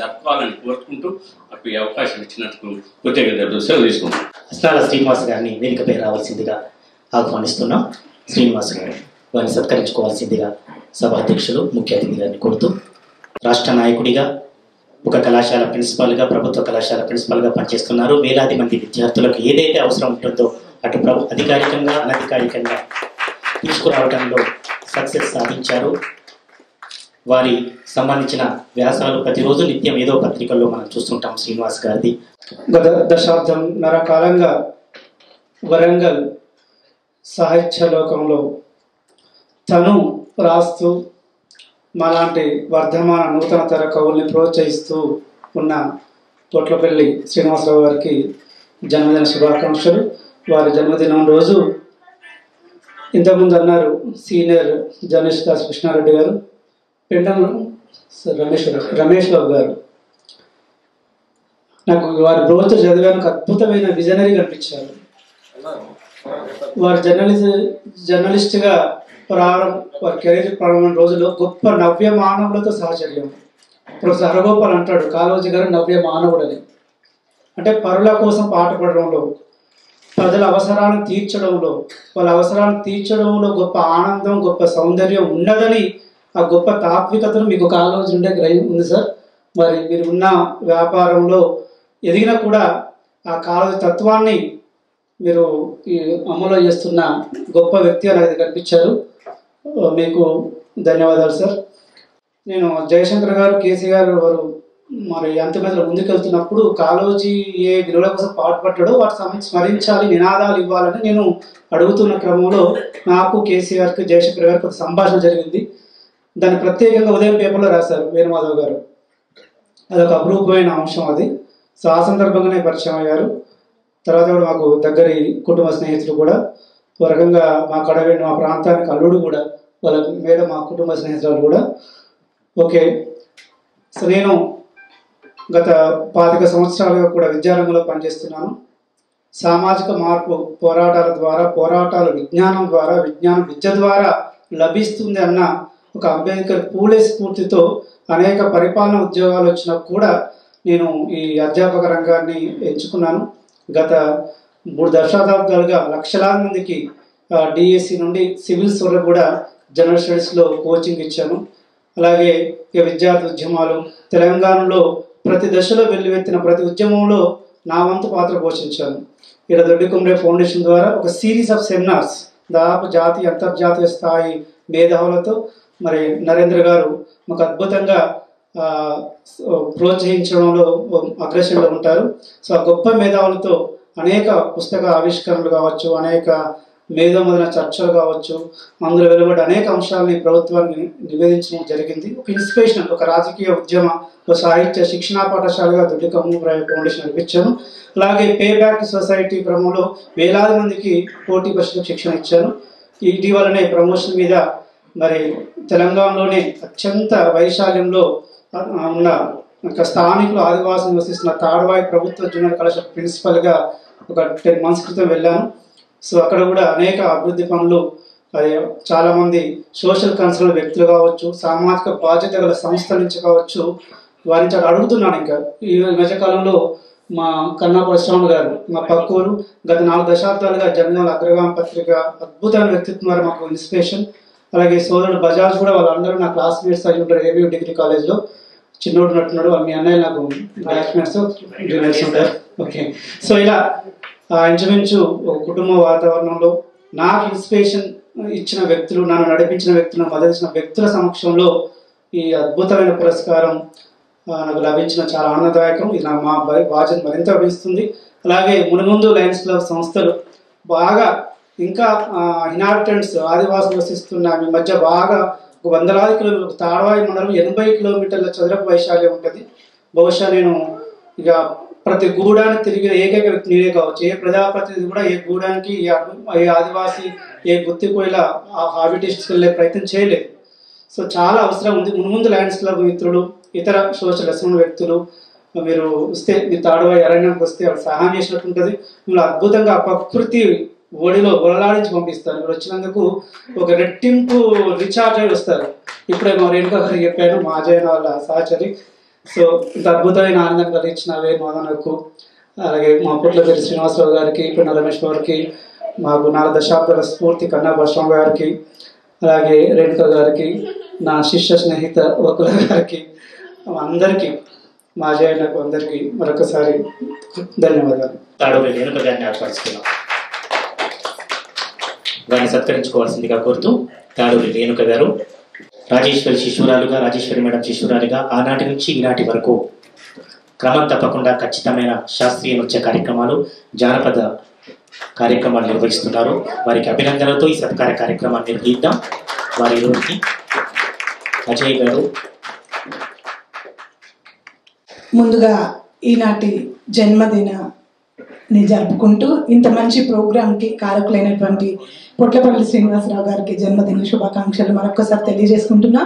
జరుపుకోవాలని కోరుకుంటూ నాకు ఈ అవకాశం ఇచ్చినందుకు కృతజ్ఞతలు సెలవు తీసుకుంటాం అస్నాల శ్రీనివాస్ గారిని వేదికపై రావాల్సిందిగా ఆహ్వానిస్తున్నాం. శ్రీనివాస్ గారు వారిని సత్కరించుకోవాల్సిందిగా సభ అధ్యక్షులు ముఖ్య అతిథి గారిని కోరుతూ రాష్ట్ర నాయకుడిగా ఒక కళాశాల ప్రిన్సిపాల్గా ప్రభుత్వ కళాశాల ప్రిన్సిపాల్గా పనిచేస్తున్నారు. వేలాది మంది విద్యార్థులకు ఏదైతే అవసరం ఉంటుందో అటు ప్రభు అధికారికంగా అనధికారికంగా తీసుకురావడంలో సక్సెస్ సాధించారు. వారి సంబంధించిన వ్యాసాలు ప్రతిరోజు నిత్యం ఏదో పత్రికల్లో మనం చూస్తుంటాం శ్రీనివాస్ గారిది. గత దశాబ్దం నర కాలంగా వరంగల్ సాహిత్య లోకంలో తను రాస్తూ మాలాంటి వర్ధమాన నూతన తర కవుల్ని ప్రోత్సహిస్తూ ఉన్న పొట్లపల్లి శ్రీనివాసరావు గారికి జన్మదిన శుభాకాంక్షలు. వారి జన్మదినం రోజు ఇంతకుముందు అన్నారు సీనియర్ జర్నలిస్ట్ దాస్ కృష్ణారెడ్డి గారు. పెండం రమేష్ రమేష్ బాబు గారు. నాకు వారి బ్రోచ్ చదివానికి అద్భుతమైన విజనరీ కనిపించారు. వారు జర్నలిస్ట్ జర్నలిస్ట్గా ప్రారంభ వారి కెరీర్ ప్రారంభమైన రోజుల్లో గొప్ప నవ్య మానవులతో సహచర్యం. ప్రొఫెసర్ హరగోపాల్ అంటాడు కాళోజీ గారు నవ్య మానవుడని. అంటే పరుల కోసం పాటుపడడంలో ప్రజల అవసరాలను తీర్చడంలో వాళ్ళ అవసరాలను తీర్చడంలో గొప్ప ఆనందం గొప్ప సౌందర్యం ఉన్నదని ఆ గొప్ప తాత్వికతను మీకు ఒక ఆలోచన ఉండే గ్రహం ఉంది సార్. మరి మీరు ఉన్న వ్యాపారంలో ఎదిగినా కూడా ఆ కాల తత్వాన్ని మీరు ఈ అమలు చేస్తున్న గొప్ప వ్యక్తిగా నాకు కనిపించారు. మీకు ధన్యవాదాలు సార్. నేను జయశంకర్ గారు కేసీ గారు వారు మరి అంతిమంలో ముందుకెళ్తున్నప్పుడు కాలోజీ ఏ విలువల కోసం పాటుపడ్డాడో వాటి సంబంధించి స్మరించాలి నినాదాలు ఇవ్వాలని నేను అడుగుతున్న క్రమంలో నాకు కేసీఆర్కి జయశంకర్ గారికి ఒక సంభాషణ జరిగింది. దాన్ని ప్రత్యేకంగా ఉదయం పేపర్లో రాశారు వేణుమాధవ్ గారు. అదొక అపురూపమైన అంశం అది. సో ఆ సందర్భంగానే పరిచయం అయ్యారు. తర్వాత కూడా మాకు దగ్గరి కుటుంబ స్నేహితులు కూడా ఒక రకంగా మా కడవేండి మా ప్రాంతానికి అల్లుడు కూడా వాళ్ళ మీద మా కుటుంబ స్నేహితురాలు కూడా. ఓకే. సో నేను గత పాతిక సంవత్సరాలుగా కూడా విద్యారంగంలో పనిచేస్తున్నాను. సామాజిక మార్పు పోరాటాల ద్వారా పోరాటాల విజ్ఞానం ద్వారా విజ్ఞానం విద్య ద్వారా లభిస్తుంది అన్న ఒక అంబేద్కర్ పూలే స్ఫూర్తితో అనేక పరిపాలన ఉద్యోగాలు వచ్చినా కూడా నేను ఈ అధ్యాపక రంగాన్ని ఎంచుకున్నాను. గత మూడు దశాబ్దాలుగా లక్షలాది మందికి డిఎస్సి నుండి సివిల్స్ వరకు కూడా జనరల్ స్టడీస్లో కోచింగ్ ఇచ్చాను. అలాగే ఇక విద్యార్థి ఉద్యమాలు తెలంగాణలో ప్రతి దశలో వెల్లువెత్తిన ప్రతి ఉద్యమంలో నా వంతు పాత్ర పోషించాను. ఇక్కడ దొడ్డికుమ్రే ఫౌండేషన్ ద్వారా ఒక సిరీస్ ఆఫ్ సెమినార్స్ దాదాపు జాతీయ అంతర్జాతీయ స్థాయి మేధావులతో మరి నరేంద్ర గారు మాకు అద్భుతంగా ప్రోత్సహించడంలో అగ్రసంలో ఉంటారు. సో ఆ గొప్ప మేధావులతో అనేక పుస్తక ఆవిష్కరణలు కావచ్చు అనేక మేధోమదన చర్చలు కావచ్చు అందులో వెలువడి అనేక అంశాలని ప్రభుత్వాన్ని నివేదించడం జరిగింది. ఒక ఇన్స్పిరేషన్ ఒక రాజకీయ ఉద్యమ ఒక సాహిత్య శిక్షణా పాఠశాలగా దొడ్డి కమ్ము ఫౌండేషన్ నడిపించాను అలాగే పే బ్యాక్ సొసైటీ క్రమంలో వేలాది మందికి పోటీ పరీక్షలకు శిక్షణ ఇచ్చాను. ఇటీవలనే ప్రమోషన్ మీద మరి తెలంగాణలోనే అత్యంత వైశాల్యంలో ఉన్న ఒక స్థానికులు ఆదివాసులు నివసిస్తున్న తాడవాయి ప్రభుత్వ జూనియర్ కళాశాల ప్రిన్సిపల్గా ఒక టెన్ మంత్స్ క్రితం వెళ్ళాను. సో అక్కడ కూడా అనేక అభివృద్ధి పనులు అది చాలామంది సోషల్ కన్సర్న్ వ్యక్తులు కావచ్చు సామాజిక బాధ్యత గల సంస్థల నుంచి కావచ్చు వారి నుంచి అడుగుతున్నాను ఇంకా. ఈ మధ్యకాలంలో మా కన్నా పరశురాములు గారు మా పక్కూరు గత నాలుగు దశాబ్దాలుగా జనరల్ అగ్రగామ పత్రిక అద్భుతమైన వ్యక్తిత్వం వారు మాకు ఇన్స్పిరేషన్. అలాగే సోదరుడు బజాజ్ కూడా వాళ్ళందరూ నా క్లాస్మేట్స్ అయి ఉంటారు ఏబీ డిగ్రీ కాలేజ్లో. చిన్నోడు ఉన్నట్టున్నాడు వాళ్ళ మీ అన్నయ్య నాకు క్లాస్మేట్స్ జూనియర్స్ ఉంటారు. ఓకే సో ఇలా ఇంచుమించు ఒక కుటుంబ వాతావరణంలో నాకు ఇన్స్పిరేషన్ ఇచ్చిన వ్యక్తులు నన్ను నడిపించిన వ్యక్తులు మద్దతిచ్చిన వ్యక్తుల సమక్షంలో ఈ అద్భుతమైన పురస్కారం నాకు లభించిన చాలా ఆనందదాయకం. ఇది నా మా బాధ్యత మరింత వహిస్తుంది అలాగే మునుముందు లయన్స్ క్లబ్ సంస్థలు బాగా ఇంకా ఇన్హాబిటెంట్స్ ఆదివాసులు వసిస్తున్న మీ మధ్య బాగా ఒక వందలాది కిలోమీటర్ తాడవాయి మండలం ఎనభై కిలోమీటర్ల చదరపు వైశాల్యం ఉంటుంది. బహుశా నేను ఇక ప్రతి గూడానికి తిరిగిన ఏకైక వ్యక్తి నేనే కావచ్చు. ఏ ప్రజాప్రతినిధి కూడా ఏ గూడానికి ఏ ఏ ఆదివాసి ఏ గుత్తికోయిల ఆ హాబిటేషన్స్కి వెళ్ళే ప్రయత్నం చేయలేదు. సో చాలా అవసరం ఉంది. మునుముందు ల్యాండ్స్ క్లబ్ మిత్రులు ఇతర సోషల్ అసెంబ్లీ వ్యక్తులు మీరు వస్తే మీరు తాడువాయి అరణ్యంకి వస్తే సహాయం చేసినట్టు ఉంటుంది. మిమ్మల్ని అద్భుతంగా ప్రకృతి ఒడిలో బొలలాడించి పంపిస్తారు. మీరు వచ్చినందుకు ఒక రెట్టింపు రీఛార్జ్ అయి వస్తారు. ఇప్పుడే మా రేణుకా గారు చెప్పాను మా అజయ్ వాళ్ళ సహచరి. సో ఇంత అద్భుతమైన ఆనందం కలిగించిన వేణు మదనకు అలాగే మా పుట్లపల్లి శ్రీనివాసరావు గారికి పిన్న రమేష్ గారికి మాకు నాలుగు దశాబ్దాల స్ఫూర్తి కన్నా బస్వామ గారికి అలాగే రేణుక గారికి నా శిష్య స్నేహిత వకుల గారికి అందరికీ మా అజయ్ అందరికీ మరొకసారి ధన్యవాదాలు. తాడూరి రేణుక గారిని ఏర్పరచుకున్నాం వారిని సత్కరించుకోవాల్సిందిగా కోరుతూ తాడూరి రేణుక గారు రాజేశ్వరి శిశురాలుగా రాజేశ్వరి మేడం శిశురాలుగా ఆనాటి నుంచి ఈనాటి వరకు క్రమం తప్పకుండా ఖచ్చితమైన శాస్త్రీయ నృత్య కార్యక్రమాలు జానపద కార్యక్రమాలు నిర్వహిస్తున్నారు. వారికి అభినందనలతో ఈ సత్కార కార్యక్రమాన్ని నిర్వహిద్దాం. వారి రోజుకి అజయ్ గారు ముందుగా ఈనాటి జన్మదిన ని జరుపుకుంటూ ఇంత మంచి ప్రోగ్రాంకి కారకులైనటువంటి పొట్లపల్లి శ్రీనివాసరావు గారికి జన్మదిన శుభాకాంక్షలు మరొకసారి తెలియజేసుకుంటున్నా.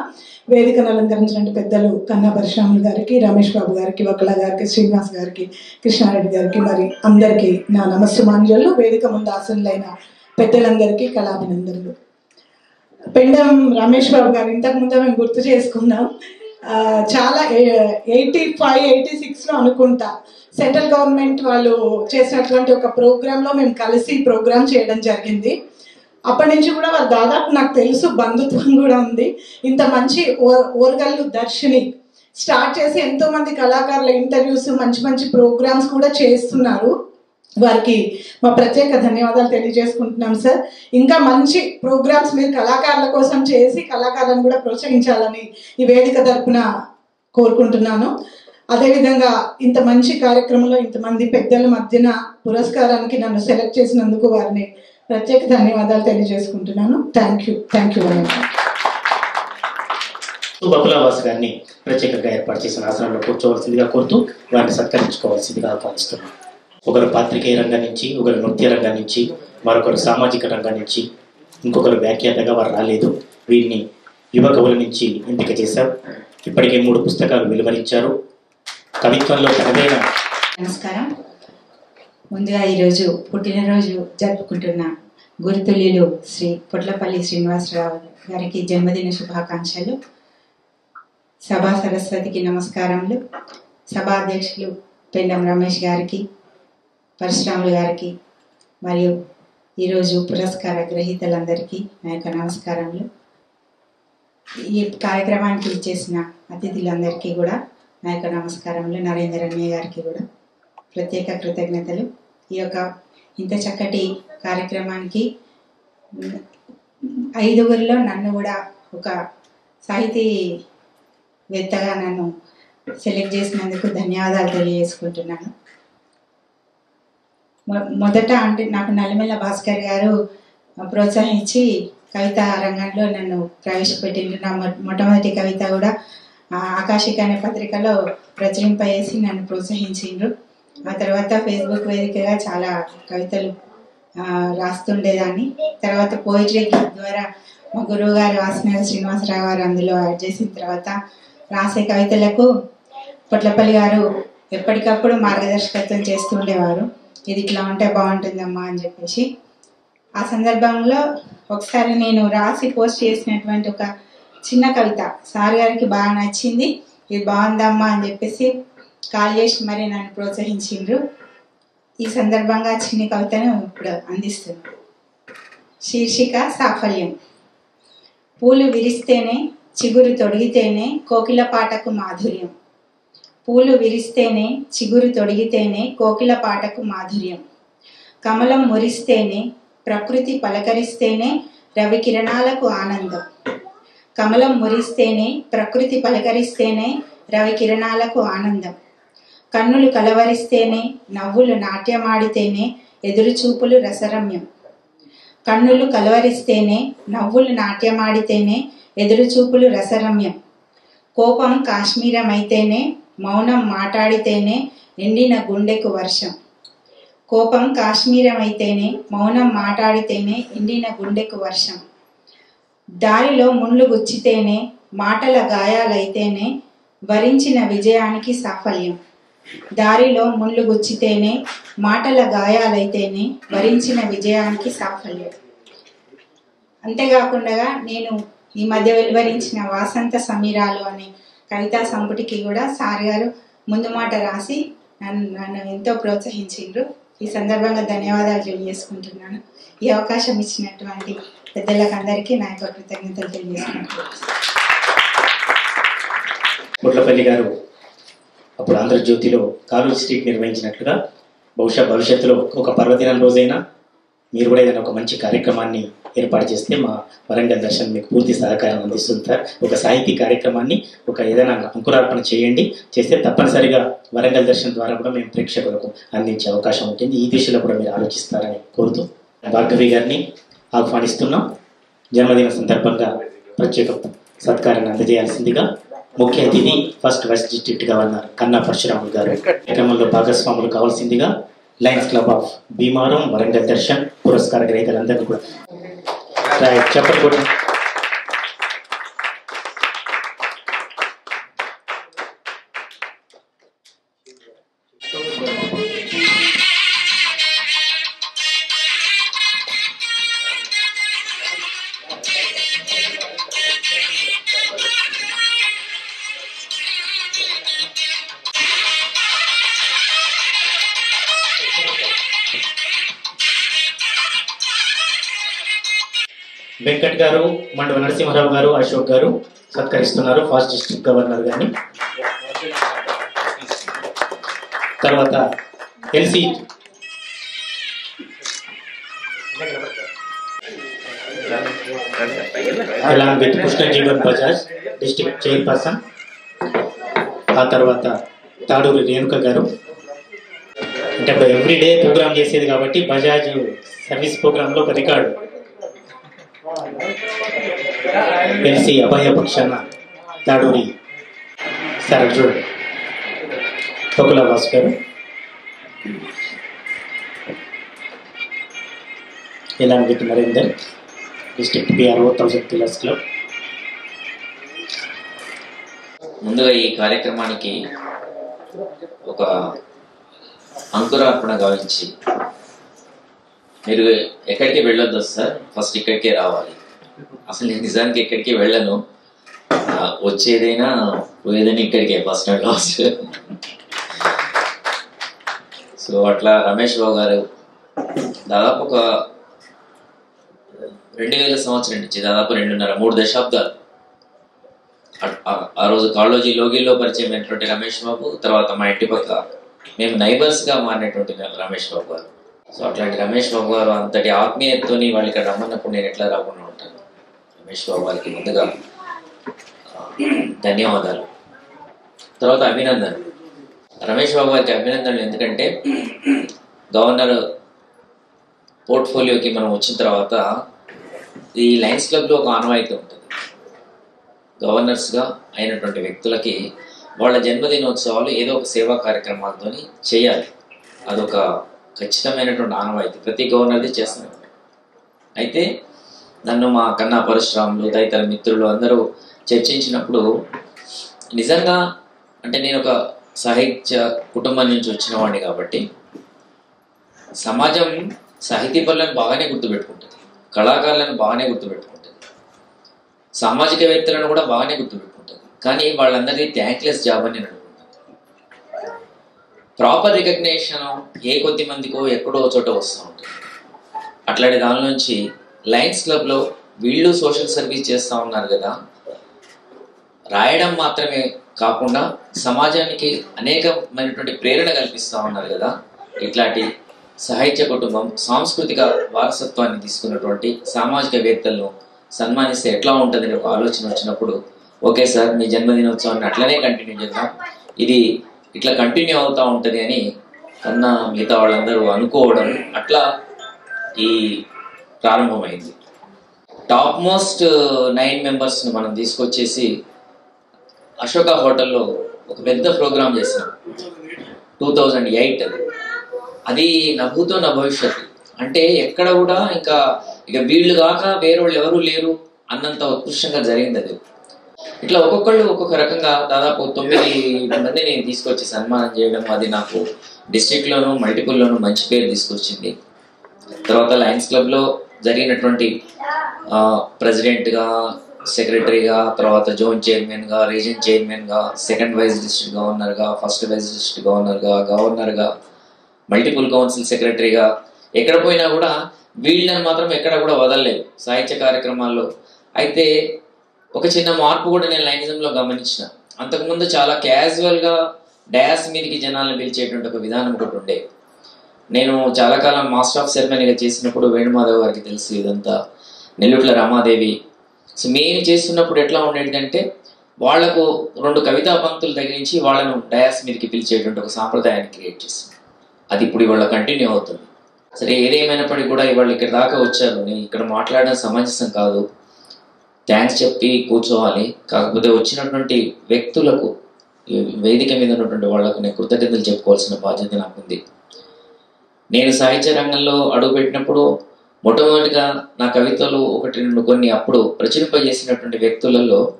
వేదికను అలంకరించిన పెద్దలు కన్నా పరశురాములు గారికి రమేష్ బాబు గారికి వకల గారికి శ్రీనివాస్ గారికి కృష్ణారెడ్డి గారికి మరి అందరికీ నా నమస్సుమాంజలు. వేదిక ముందు ఆసనులైన పెద్దలందరికీ కళాభినందనలు. పెండం రమేష్ బాబు గారు ఇంతకుముందు మేము గుర్తు చేసుకున్నాం. చాలా ఎయిటీ ఫైవ్ ఎయిటీ సిక్స్లో అనుకుంటా. సెంట్రల్ గవర్నమెంట్ వాళ్ళు చేసినటువంటి ఒక ప్రోగ్రాంలో మేము కలిసి ప్రోగ్రామ్ చేయడం జరిగింది. అప్పటి నుంచి కూడా వాళ్ళు దాదాపు నాకు తెలుసు బంధుత్వం కూడా ఉంది. ఇంత మంచి ఓరగల్లు దర్శిని స్టార్ట్ చేసి ఎంతో మంది కళాకారుల ఇంటర్వ్యూస్ మంచి మంచి ప్రోగ్రామ్స్ కూడా చేస్తున్నారు. వారికి మా ప్రత్యేక ధన్యవాదాలు తెలియజేసుకుంటున్నాం సార్. ఇంకా మంచి ప్రోగ్రామ్స్ మీరు కళాకారుల కోసం చేసి కళాకారులను కూడా ప్రోత్సహించాలని ఈ వేదిక తరపున కోరుకుంటున్నాను. అదేవిధంగా ఇంత మంచి కార్యక్రమంలో ఇంతమంది పెద్దల మధ్యన పురస్కారానికి నన్ను సెలెక్ట్ చేసినందుకు వారిని ప్రత్యేక ధన్యవాదాలు తెలియజేసుకుంటున్నాను. Thank you thank you very much బకులావాస్ గారిని ప్రత్యేకంగా ఏర్పాటు చేసిన ఆసనంలో కూర్చోవలసిందిగా కోరుతూ వారిని సత్కరించుకోవాల్సిందిగా ఆహ్వానిస్తున్నాం ఒకరు పాత్రికేయ రంగం నుంచి ఒకరు నృత్య రంగం నుంచి మరొకరు సామాజిక రంగం నుంచి ఇంకొకరు వ్యాఖ్యాతగా వారు రాలేదు. వీరిని యువ కవుల నుంచి ఎంపిక చేశారు. ఇప్పటికే మూడు పుస్తకాలు వెలువరించారు. కవిత్వంలో నమస్కారం. ముందుగా ఈరోజు పుట్టినరోజు జరుపుకుంటున్న గురుతుల్యులు శ్రీ పొట్లపల్లి శ్రీనివాసరావు గారికి జన్మదిన శుభాకాంక్షలు. సభా సరస్వతికి నమస్కారములు. సభా అధ్యక్షులు పెండం రమేష్ గారికి పరశురాములు గారికి మరియు ఈరోజు పురస్కార గ్రహీతలందరికీ నా యొక్క నమస్కారములు. ఈ కార్యక్రమానికి ఇచ్చేసిన అతిథులందరికీ కూడా నా యొక్క నమస్కారములు నరేంద్ర అన్నయ్య గారికి కూడా. ప్రత్యేక కృతజ్ఞతలు. ఈ యొక్క ఇంత చక్కటి కార్యక్రమానికి ఐదుగురిలో నన్ను కూడా ఒక సాహితీవేత్తగా నన్ను సెలెక్ట్ చేసినందుకు ధన్యవాదాలు తెలియజేసుకుంటున్నాను. మొదట అంటే నాకు నల్లమెల్ల భాస్కర్ గారు ప్రోత్సహించి కవిత రంగంలో నన్ను ప్రవేశపెట్టిండ్రు. నా మొట్టమొదటి కవిత కూడా ఆకాశిక అనే పత్రికలో ప్రచురింపజేసి నన్ను ప్రోత్సహించిండ్రు. ఆ తర్వాత ఫేస్బుక్ వేదికగా చాలా కవితలు రాస్తుండేదాన్ని. తర్వాత పోయిటరీ ద్వారా మా గురువు గారు వాసన శ్రీనివాసరావు గారు అందులో యాడ్ చేసిన తర్వాత రాసే కవితలకు పొట్లపల్లి గారు ఎప్పటికప్పుడు మార్గదర్శకత్వం చేస్తుండేవారు. ఇది ఇట్లా ఉంటే బాగుంటుందమ్మా అని చెప్పేసి. ఆ సందర్భంలో ఒకసారి నేను రాసి పోస్ట్ చేసినటువంటి ఒక చిన్న కవిత. సార్ గారికి బాగా నచ్చింది. ఇది బాగుందమ్మా అని చెప్పేసి కాల్ చేసి మరి నన్ను ప్రోత్సహించిండ్రు. ఈ సందర్భంగా చిన్న కవితను ఇప్పుడు అందిస్తున్నాను శీర్షిక సాఫల్యం. పూలు విరిస్తేనే చిగురు తొడిగితేనే కోకిల పాటకు మాధుర్యం. పూలు విరిస్తేనే చిగురు తొడిగితేనే కోకిల పాటకు మాధుర్యం. కమలం మురిస్తేనే ప్రకృతి పలకరిస్తేనే రవి కిరణాలకు ఆనందం. కమలం మురిస్తేనే ప్రకృతి పలకరిస్తేనే రవి కిరణాలకు ఆనందం. కన్నులు కలవరిస్తేనే నవ్వులు నాట్యమాడితేనే ఎదురుచూపులు రసరమ్యం. కన్నులు కలవరిస్తేనే నవ్వులు నాట్యమాడితేనే ఎదురుచూపులు రసరమ్యం. కోపం కాశ్మీరమైతేనే మౌనం మాట్లాడితేనే ఎండిన గుండెకు వర్షం. కోపం కాశ్మీరమైతేనే మౌనం మాట్లాడితేనే ఎండిన గుండెకు వర్షం. దారిలో ముళ్ళు గుచ్చితేనే మాటల గాయాలైతేనే వరించిన విజయానికి సాఫల్యం. దారిలో ముళ్ళు గుచ్చితేనే మాటల గాయాలైతేనే వరించిన విజయానికి సాఫల్యం. అంతేకాకుండా నేను ఈ మధ్య వెలువరించిన వాసంత సమీరాలు అనే కవితా సంపుటికి కూడా సార్ గారు ముందు మాట రాసి నన్ను నన్ను ఎంతో ప్రోత్సహించిండ్రు. ఈ సందర్భంగా ధన్యవాదాలు తెలియజేసుకుంటున్నాను. ఈ అవకాశం ఇచ్చినటువంటి పెద్దలకు అందరికీ నా యొక్క కృతజ్ఞతలు తెలియజేస్తున్నాను. ముట్లపల్లి గారు అప్పుడు ఆంధ్రజ్యోతిలో కాలేజ్ స్ట్రీట్ నిర్వహించినట్లుగా బహుశా భవిష్యత్తులో ఒక పర్వదినం రోజైనా మీరు కూడా ఏదైనా ఒక మంచి కార్యక్రమాన్ని ఏర్పాటు చేస్తే మా వరంగల్ దర్శన్ మీకు పూర్తి సహకారం అందిస్తుంది సార్. ఒక సాహితీ కార్యక్రమాన్ని ఒక ఏదైనా అంకురార్పణ చేయండి. చేస్తే తప్పనిసరిగా వరంగల్ దర్శన్ ద్వారా కూడా మేము ప్రేక్షకులకు అందించే అవకాశం ఉంటుంది. ఈ దిశలో కూడా మీరు ఆలోచిస్తారని కోరుతూ భార్గవి గారిని ఆహ్వానిస్తున్నాం. జన్మదిన సందర్భంగా ప్రత్యేక సత్కారాన్ని అందజేయాల్సిందిగా ముఖ్య అతిథి ఫస్ట్ వెస్ట్ డిస్ట్రిక్ట్ గవర్నర్ కన్నా పరశురాములు గారు కార్యక్రమంలో భాగస్వాములు కావాల్సిందిగా lions club of Bheemaram Warangal Darshan పురస్కార గ్రహీతలందరినీ కూడా. చెప్పకూడదు వెంకట్ గారు మండవ నరసింహారావు గారు అశోక్ గారు సత్కరిస్తున్నారు ఫాస్ట్ డిస్ట్రిక్ట్ గవర్నర్ గారిని. తర్వాత LC along with Krishnajeevan Bajaj district chairperson. ఆ తర్వాత తాడూరి రేణుక గారు. అంటే ఎవ్రీడే ప్రోగ్రామ్ చేసేది కాబట్టి బజాజ్ సర్వీస్ ప్రోగ్రామ్లో ఒక రికార్డు. ఎల్సి అభయ పక్షాన తాడూరి సార్ చూడండి తొకుల వాసు గారు. ఇలా Narender district PRO thousand pillars club. ముందుగా ఈ కార్యక్రమానికి ఒక అంకురార్పణ గావించి మీరు ఎక్కడికి వెళ్ళొద్దు సార్? ఫస్ట్ ఇక్కడికే రావాలి. అసలు నేను నిజానికి ఎక్కడికి వెళ్ళను. వచ్చేదైనా పోయేదైనా ఇక్కడికే ఫస్ట్ అండ్ లాస్ట్ సో అట్లా రమేష్ బాబు గారు దాదాపు ఒక రెండు వేల సంవత్సరం నుంచి దాదాపు రెండున్నర మూడు దశాబ్దాలు. ఆ- రోజు కాలేజీ లోగిల్లో పరిచయం అయినటువంటి రమేష్ బాబు తర్వాత మా ఇంటి పక్క మేము నైబర్స్గా మారినటువంటి రమేష్ బాబు గారు. సో అట్లాంటి రమేష్ బాబు గారు అంతటి ఆత్మీయతతోని వాళ్ళు ఇక్కడ రమ్మన్నప్పుడు నేను ఎట్లా రాకుండా రమేష్ బాబు గారికి ముందుగా ధన్యవాదాలు. తర్వాత అభినందనలు. రమేష్ బాబు గారికి అభినందనలు ఎందుకంటే గవర్నర్ పోర్ట్ఫోలియోకి మనం వచ్చిన తర్వాత ఈ లయన్స్ క్లబ్లో ఒక ఆనవాయితీ ఉంటుంది. గవర్నర్స్గా అయినటువంటి వ్యక్తులకి వాళ్ళ జన్మదినోత్సవాలు ఏదో ఒక సేవా కార్యక్రమాలతో చేయాలి. అదొక ఖచ్చితమైనటువంటి ఆనవాయితీ. ప్రతి గవర్నర్ది చేస్తూనే అయితే నన్ను మా కన్నా పరశురాములు తదితర మిత్రులు అందరూ చర్చించినప్పుడు నిజంగా అంటే నేను ఒక సాహిత్య కుటుంబం నుంచి వచ్చిన వాడిని కాబట్టి సమాజం సాహితీ పనులను బాగానే గుర్తుపెట్టుకుంటుంది కళాకారులను బాగానే గుర్తుపెట్టుకుంటుంది సామాజికవేత్తలను కూడా బాగానే గుర్తుపెట్టుకుంటుంది. కానీ వాళ్ళందరినీ థ్యాంక్లెస్ జాబ్ అని నేను అనుకుంటాను ప్రాపర్ రికగ్నేషన్ ఏ కొద్ది మందికో ఎక్కడో చోట వస్తూ ఉంటుంది. అట్లాంటి దాని నుంచి లయన్స్ క్లబ్లో వీళ్ళు సోషల్ సర్వీస్ చేస్తూ ఉన్నారు కదా. రాయడం మాత్రమే కాకుండా సమాజానికి అనేకమైనటువంటి ప్రేరణ కల్పిస్తూ ఉన్నారు కదా. ఇట్లాంటి సాహిత్య కుటుంబం సాంస్కృతిక వారసత్వాన్ని తీసుకున్నటువంటి సామాజికవేత్తలను సన్మానిస్తే ఎట్లా ఉంటుందని ఒక ఆలోచన వచ్చినప్పుడు ఓకే సార్ మీ జన్మదినోత్సవాన్ని అట్లనే కంటిన్యూ చేద్దాం. ఇది ఇట్లా కంటిన్యూ అవుతూ ఉంటుంది అని కన్నా మిగతా వాళ్ళందరూ అనుకోవడం అట్లా ఈ ప్రారంభమైంది. టాప్ మోస్ట్ నైన్ మెంబర్స్ని మనం తీసుకొచ్చేసి అశోక హోటల్లో ఒక పెద్ద ప్రోగ్రామ్ చేసినాం. టూ థౌజండ్ ఎయిట్ అది. అది నవ్వుతో నా భవిష్యత్తు. అంటే ఎక్కడ కూడా ఇంకా ఇక వీళ్ళు కాక వేరేవాళ్ళు ఎవరు లేరు అన్నంత ఉత్కృష్టంగా జరిగింది అది. ఇట్లా ఒక్కొక్కళ్ళు ఒక్కొక్క రకంగా దాదాపు తొమ్మిది మందిని తీసుకొచ్చి సన్మానం చేయడం అది నాకు డిస్టిక్లోను మల్టిపుల్లోను మంచి పేరు తీసుకొచ్చింది. తర్వాత లయన్స్ క్లబ్లో జరిగినటువంటి ప్రెసిడెంట్గా సెక్రటరీగా తర్వాత జోన్ చైర్మన్గా రీజన్ చైర్మన్గా సెకండ్ వైస్ డిస్ట్రిక్ట్ గవర్నర్గా ఫస్ట్ వైస్ డిస్ట్రిక్ట్ గవర్నర్గా గవర్నర్గా మల్టిపుల్ కౌన్సిల్ సెక్రటరీగా ఎక్కడ పోయినా కూడా వీళ్ళని మాత్రం ఎక్కడ కూడా వదలలేదు సాహిత్య కార్యక్రమాల్లో. అయితే ఒక చిన్న మార్పు కూడా నేను లైనిజంలో గమనించిన. అంతకుముందు చాలా క్యాజువల్గా డ్యాస్ మీదకి జనాలను పిలిచేటువంటి ఒక విధానం ఒకటి ఉండే. నేను చాలా కాలం మాస్టర్ ఆఫ్ సెరమనీగా చేసినప్పుడు వేణుమాధవ్ గారికి తెలుసు ఇదంతా. నెల్లూట్ల రమాదేవి. సో మేము చేస్తున్నప్పుడు ఎట్లా ఉండేటంటే వాళ్ళకు రెండు కవితా పంక్తులు తగిలించి వాళ్ళను డయాస్ మీదకి పిలిచేటువంటి ఒక సాంప్రదాయాన్ని క్రియేట్ చేసింది. అది ఇప్పుడు ఇవాళ కంటిన్యూ అవుతుంది. సరే ఏదేమైనప్పటికీ కూడా ఇవాళ ఇక్కడ దాకా వచ్చారు. నేను ఇక్కడ మాట్లాడడం సమంజసం కాదు. థ్యాంక్స్ చెప్పి కూర్చోవాలి. కాకపోతే వచ్చినటువంటి వ్యక్తులకు వేదిక మీద ఉన్నటువంటి వాళ్ళకు నేను కృతజ్ఞతలు చెప్పుకోవాల్సిన బాధ్యత నాకుంది. నేను సాహిత్య రంగంలో అడుగుపెట్టినప్పుడు మొట్టమొదటిగా నా కవితలు ఒకటి రెండు కొన్ని అప్పుడు ప్రచురింపజేసినటువంటి వ్యక్తులలో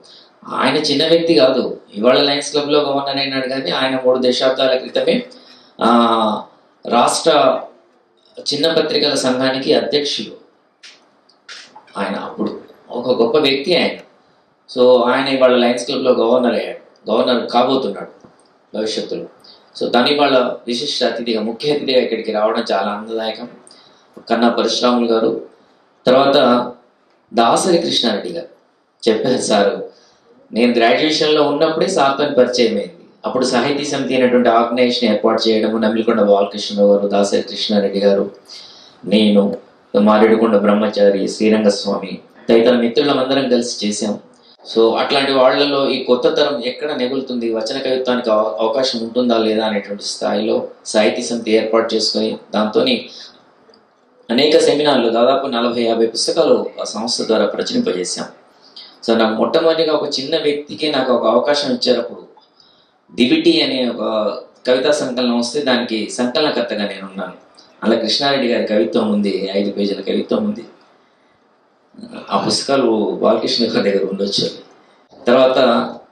ఆయన చిన్న వ్యక్తి కాదు. ఇవాళ లయన్స్ క్లబ్లో గవర్నర్ అయినాడు కానీ ఆయన మూడు దశాబ్దాల క్రితమే రాష్ట్ర చిన్న పత్రికల సంఘానికి అధ్యక్షులు ఆయన అప్పుడు ఒక గొప్ప వ్యక్తి ఆయన. సో ఆయన ఇవాళ లయన్స్ క్లబ్లో గవర్నర్ అయ్యాడు. గవర్నర్ కాబోతున్నాడు భవిష్యత్తులో. సో దాని వాళ్ళ విశిష్ట అతిథిగా ముఖ్య అతిథిగా ఇక్కడికి రావడం చాలా ఆనందదాయకం కన్నా పరశురాములు గారు తర్వాత దాసరి కృష్ణారెడ్డి గారు చెప్పారు సారు నేను గ్రాడ్యుయేషన్లో ఉన్నప్పుడే సార్తో పరిచయం అయింది అప్పుడు సాహితీ సమితి అనేటువంటి ఆర్గనైజేషన్ ఏర్పాటు చేయడము నమిలికొండ బాలకృష్ణరావు గారు దాసరి కృష్ణారెడ్డి గారు నేను మారేడుకొండ బ్రహ్మచారి శ్రీరంగస్వామి తదితర మిత్రులమందరం కలిసి చేశాం సో అట్లాంటి వాళ్ళలో ఈ కొత్త తరం ఎక్కడ నెగులుతుంది? వచన కవిత్వానికి అవ- అవకాశం ఉంటుందా లేదా అనేటువంటి స్థాయిలో సాహితీ సమితి ఏర్పాటు చేసుకొని దాంతో అనేక సెమినార్లు దాదాపు నలభై యాభై పుస్తకాలు ఆ సంస్థ ద్వారా ప్రచురింపజేశాం. సో నాకు మొట్టమొదటిగా ఒక చిన్న వ్యక్తికి నాకు ఒక అవకాశం ఇచ్చేటప్పుడు దివిటి అనే ఒక కవితా సంకలనం వస్తే దానికి సంకలనకర్తగా నేను ఉన్నాను అలా కృష్ణారెడ్డి గారి కవిత్వం ఉంది ఐదు పేజీల కవిత్వం ఉంది. ఆ పుస్తకాలు బాలకృష్ణ గారి దగ్గర ఉండొచ్చు. తర్వాత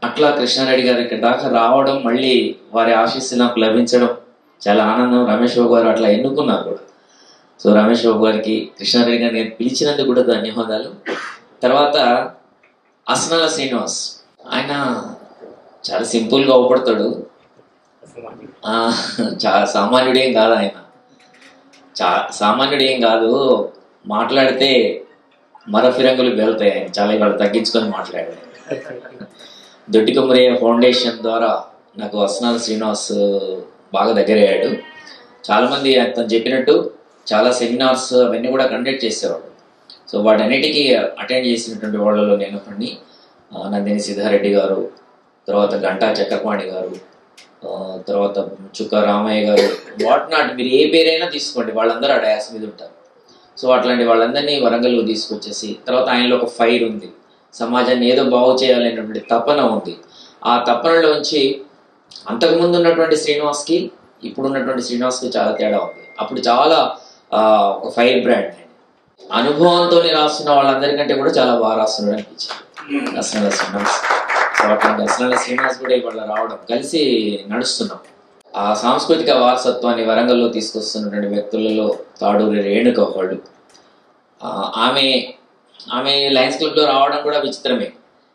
అట్లా కృష్ణారెడ్డి గారి దాకా రావడం మళ్ళీ వారి ఆశీస్సు నాకు లభించడం చాలా ఆనందం. రమేష్ బాబు గారు అట్లా ఎన్నుకున్నారు కూడా. సో రమేష్ బాబు గారికి కృష్ణారెడ్డి గారిని నేను పిలిచినందుకు కూడా ధన్యవాదాలు. తర్వాత అసనాల శ్రీనివాస్. ఆయన చాలా సింపుల్గా అవపడతాడు. ఆ, చాలా సామాన్యుడేం కాదు ఆయన. చా సామాన్యుడేం కాదు. మాట్లాడితే మర ఫిరంగులు వెళ్తాయి ఆయన చాలా ఇవాళ తగ్గించుకొని మాట్లాడాడు దొడ్డి కొమ్మరయ్య ఫౌండేషన్ ద్వారా నాకు వసనాల శ్రీనివాస్ బాగా దగ్గరయ్యాడు. చాలామంది తను అతను చెప్పినట్టు చాలా సెమినార్స్ అవన్నీ కూడా కండక్ట్ చేసేవాడు. సో వాటన్నిటికీ అటెండ్ చేసినటువంటి వాళ్ళలో నేను కొన్ని నందిని సిద్ధారెడ్డి గారు తర్వాత గంటా చక్రపాణి గారు తర్వాత చుక్క రామయ్య గారు వాట్ నాట్ మీరు ఏ పేరైనా తీసుకోండి వాళ్ళందరూ ఆ డయాస్ మీద ఉంటారు. సో అట్లాంటి వాళ్ళందరినీ వరంగల్కు తీసుకొచ్చేసి తర్వాత ఆయనలో ఒక ఫైర్ ఉంది. సమాజాన్ని ఏదో బాగు చేయాలనేటువంటి తపన ఉంది. ఆ తపనలోంచి అంతకుముందు ఉన్నటువంటి శ్రీనివాస్కి ఇప్పుడు ఉన్నటువంటి శ్రీనివాస్కి చాలా తేడా ఉంది. అప్పుడు చాలా ఆ, ఒక ఫైర్ బ్రాండ్ అనుభవంతో రాస్తున్న వాళ్ళందరికంటే కూడా చాలా బాగా రాస్తున్నాడు అనిపించింది. అసలు శ్రీనివాస్ సో అట్లాంటి అసలు శ్రీనివాస్ కూడా ఇవాళ రావడం కలిసి నడుస్తున్నాం. ఆ సాంస్కృతిక వారసత్వాన్ని వరంగల్లో తీసుకొస్తున్నటువంటి వ్యక్తులలో తాడూరి రేణుక ఒకళ్ళు ఆమె ఆమె లయన్స్ క్లబ్లో రావడం కూడా విచిత్రమే.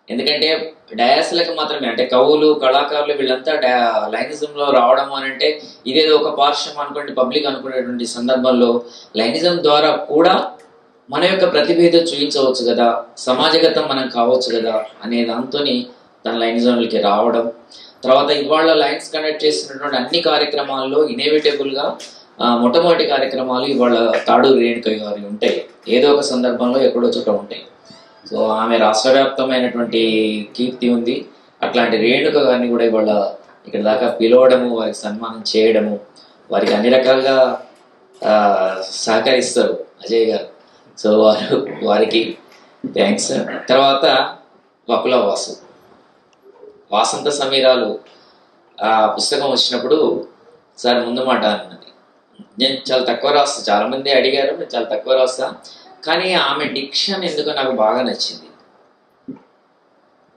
ఎందుకంటే డయాస్లకు మాత్రమే అంటే కవులు కళాకారులు వీళ్ళంతా డయా- లైనిజంలో రావడం అని అంటే ఇదేదో ఒక పార్శ్వం అనుకోండి పబ్లిక్ అనుకునేటువంటి సందర్భంలో లైనిజం ద్వారా కూడా మన యొక్క ప్రతిభేద చూపించవచ్చు కదా సమాజగతం మనం కావచ్చు కదా అనే దాంతోని తన లైనిజంలోకి రావడం. తర్వాత ఇవాళ లైన్స్ కండక్ట్ చేసినటువంటి అన్ని కార్యక్రమాల్లో ఇనేవిటబుల్గా మొట్టమొదటి కార్యక్రమాలు ఇవాళ తాడూరు రేణుక గారి ఉంటాయి. ఏదో ఒక సందర్భంలో ఎక్కడో చోట ఉంటాయి. సో ఆమె రాష్ట్రవ్యాప్తమైనటువంటి కీర్తి ఉంది. అట్లాంటి రేణుక గారిని కూడా ఇవాళ ఇక్కడ దాకా పిలవడము వారికి సన్మానం చేయడము వారికి అన్ని రకాలుగా సహకరిస్తారు అజయ్ గారు. సో వారు వారికి థ్యాంక్స్ తర్వాత వకుల వాసు. వాసంత సమీరాలు ఆ పుస్తకం వచ్చినప్పుడు సార్ ముందు మాట అన్నది. నేను చాలా తక్కువ రాస్తా. చాలా మంది అడిగారు నేను చాలా తక్కువ రాస్తా. కానీ ఆమె డిక్షన్ ఎందుకో నాకు బాగా నచ్చింది.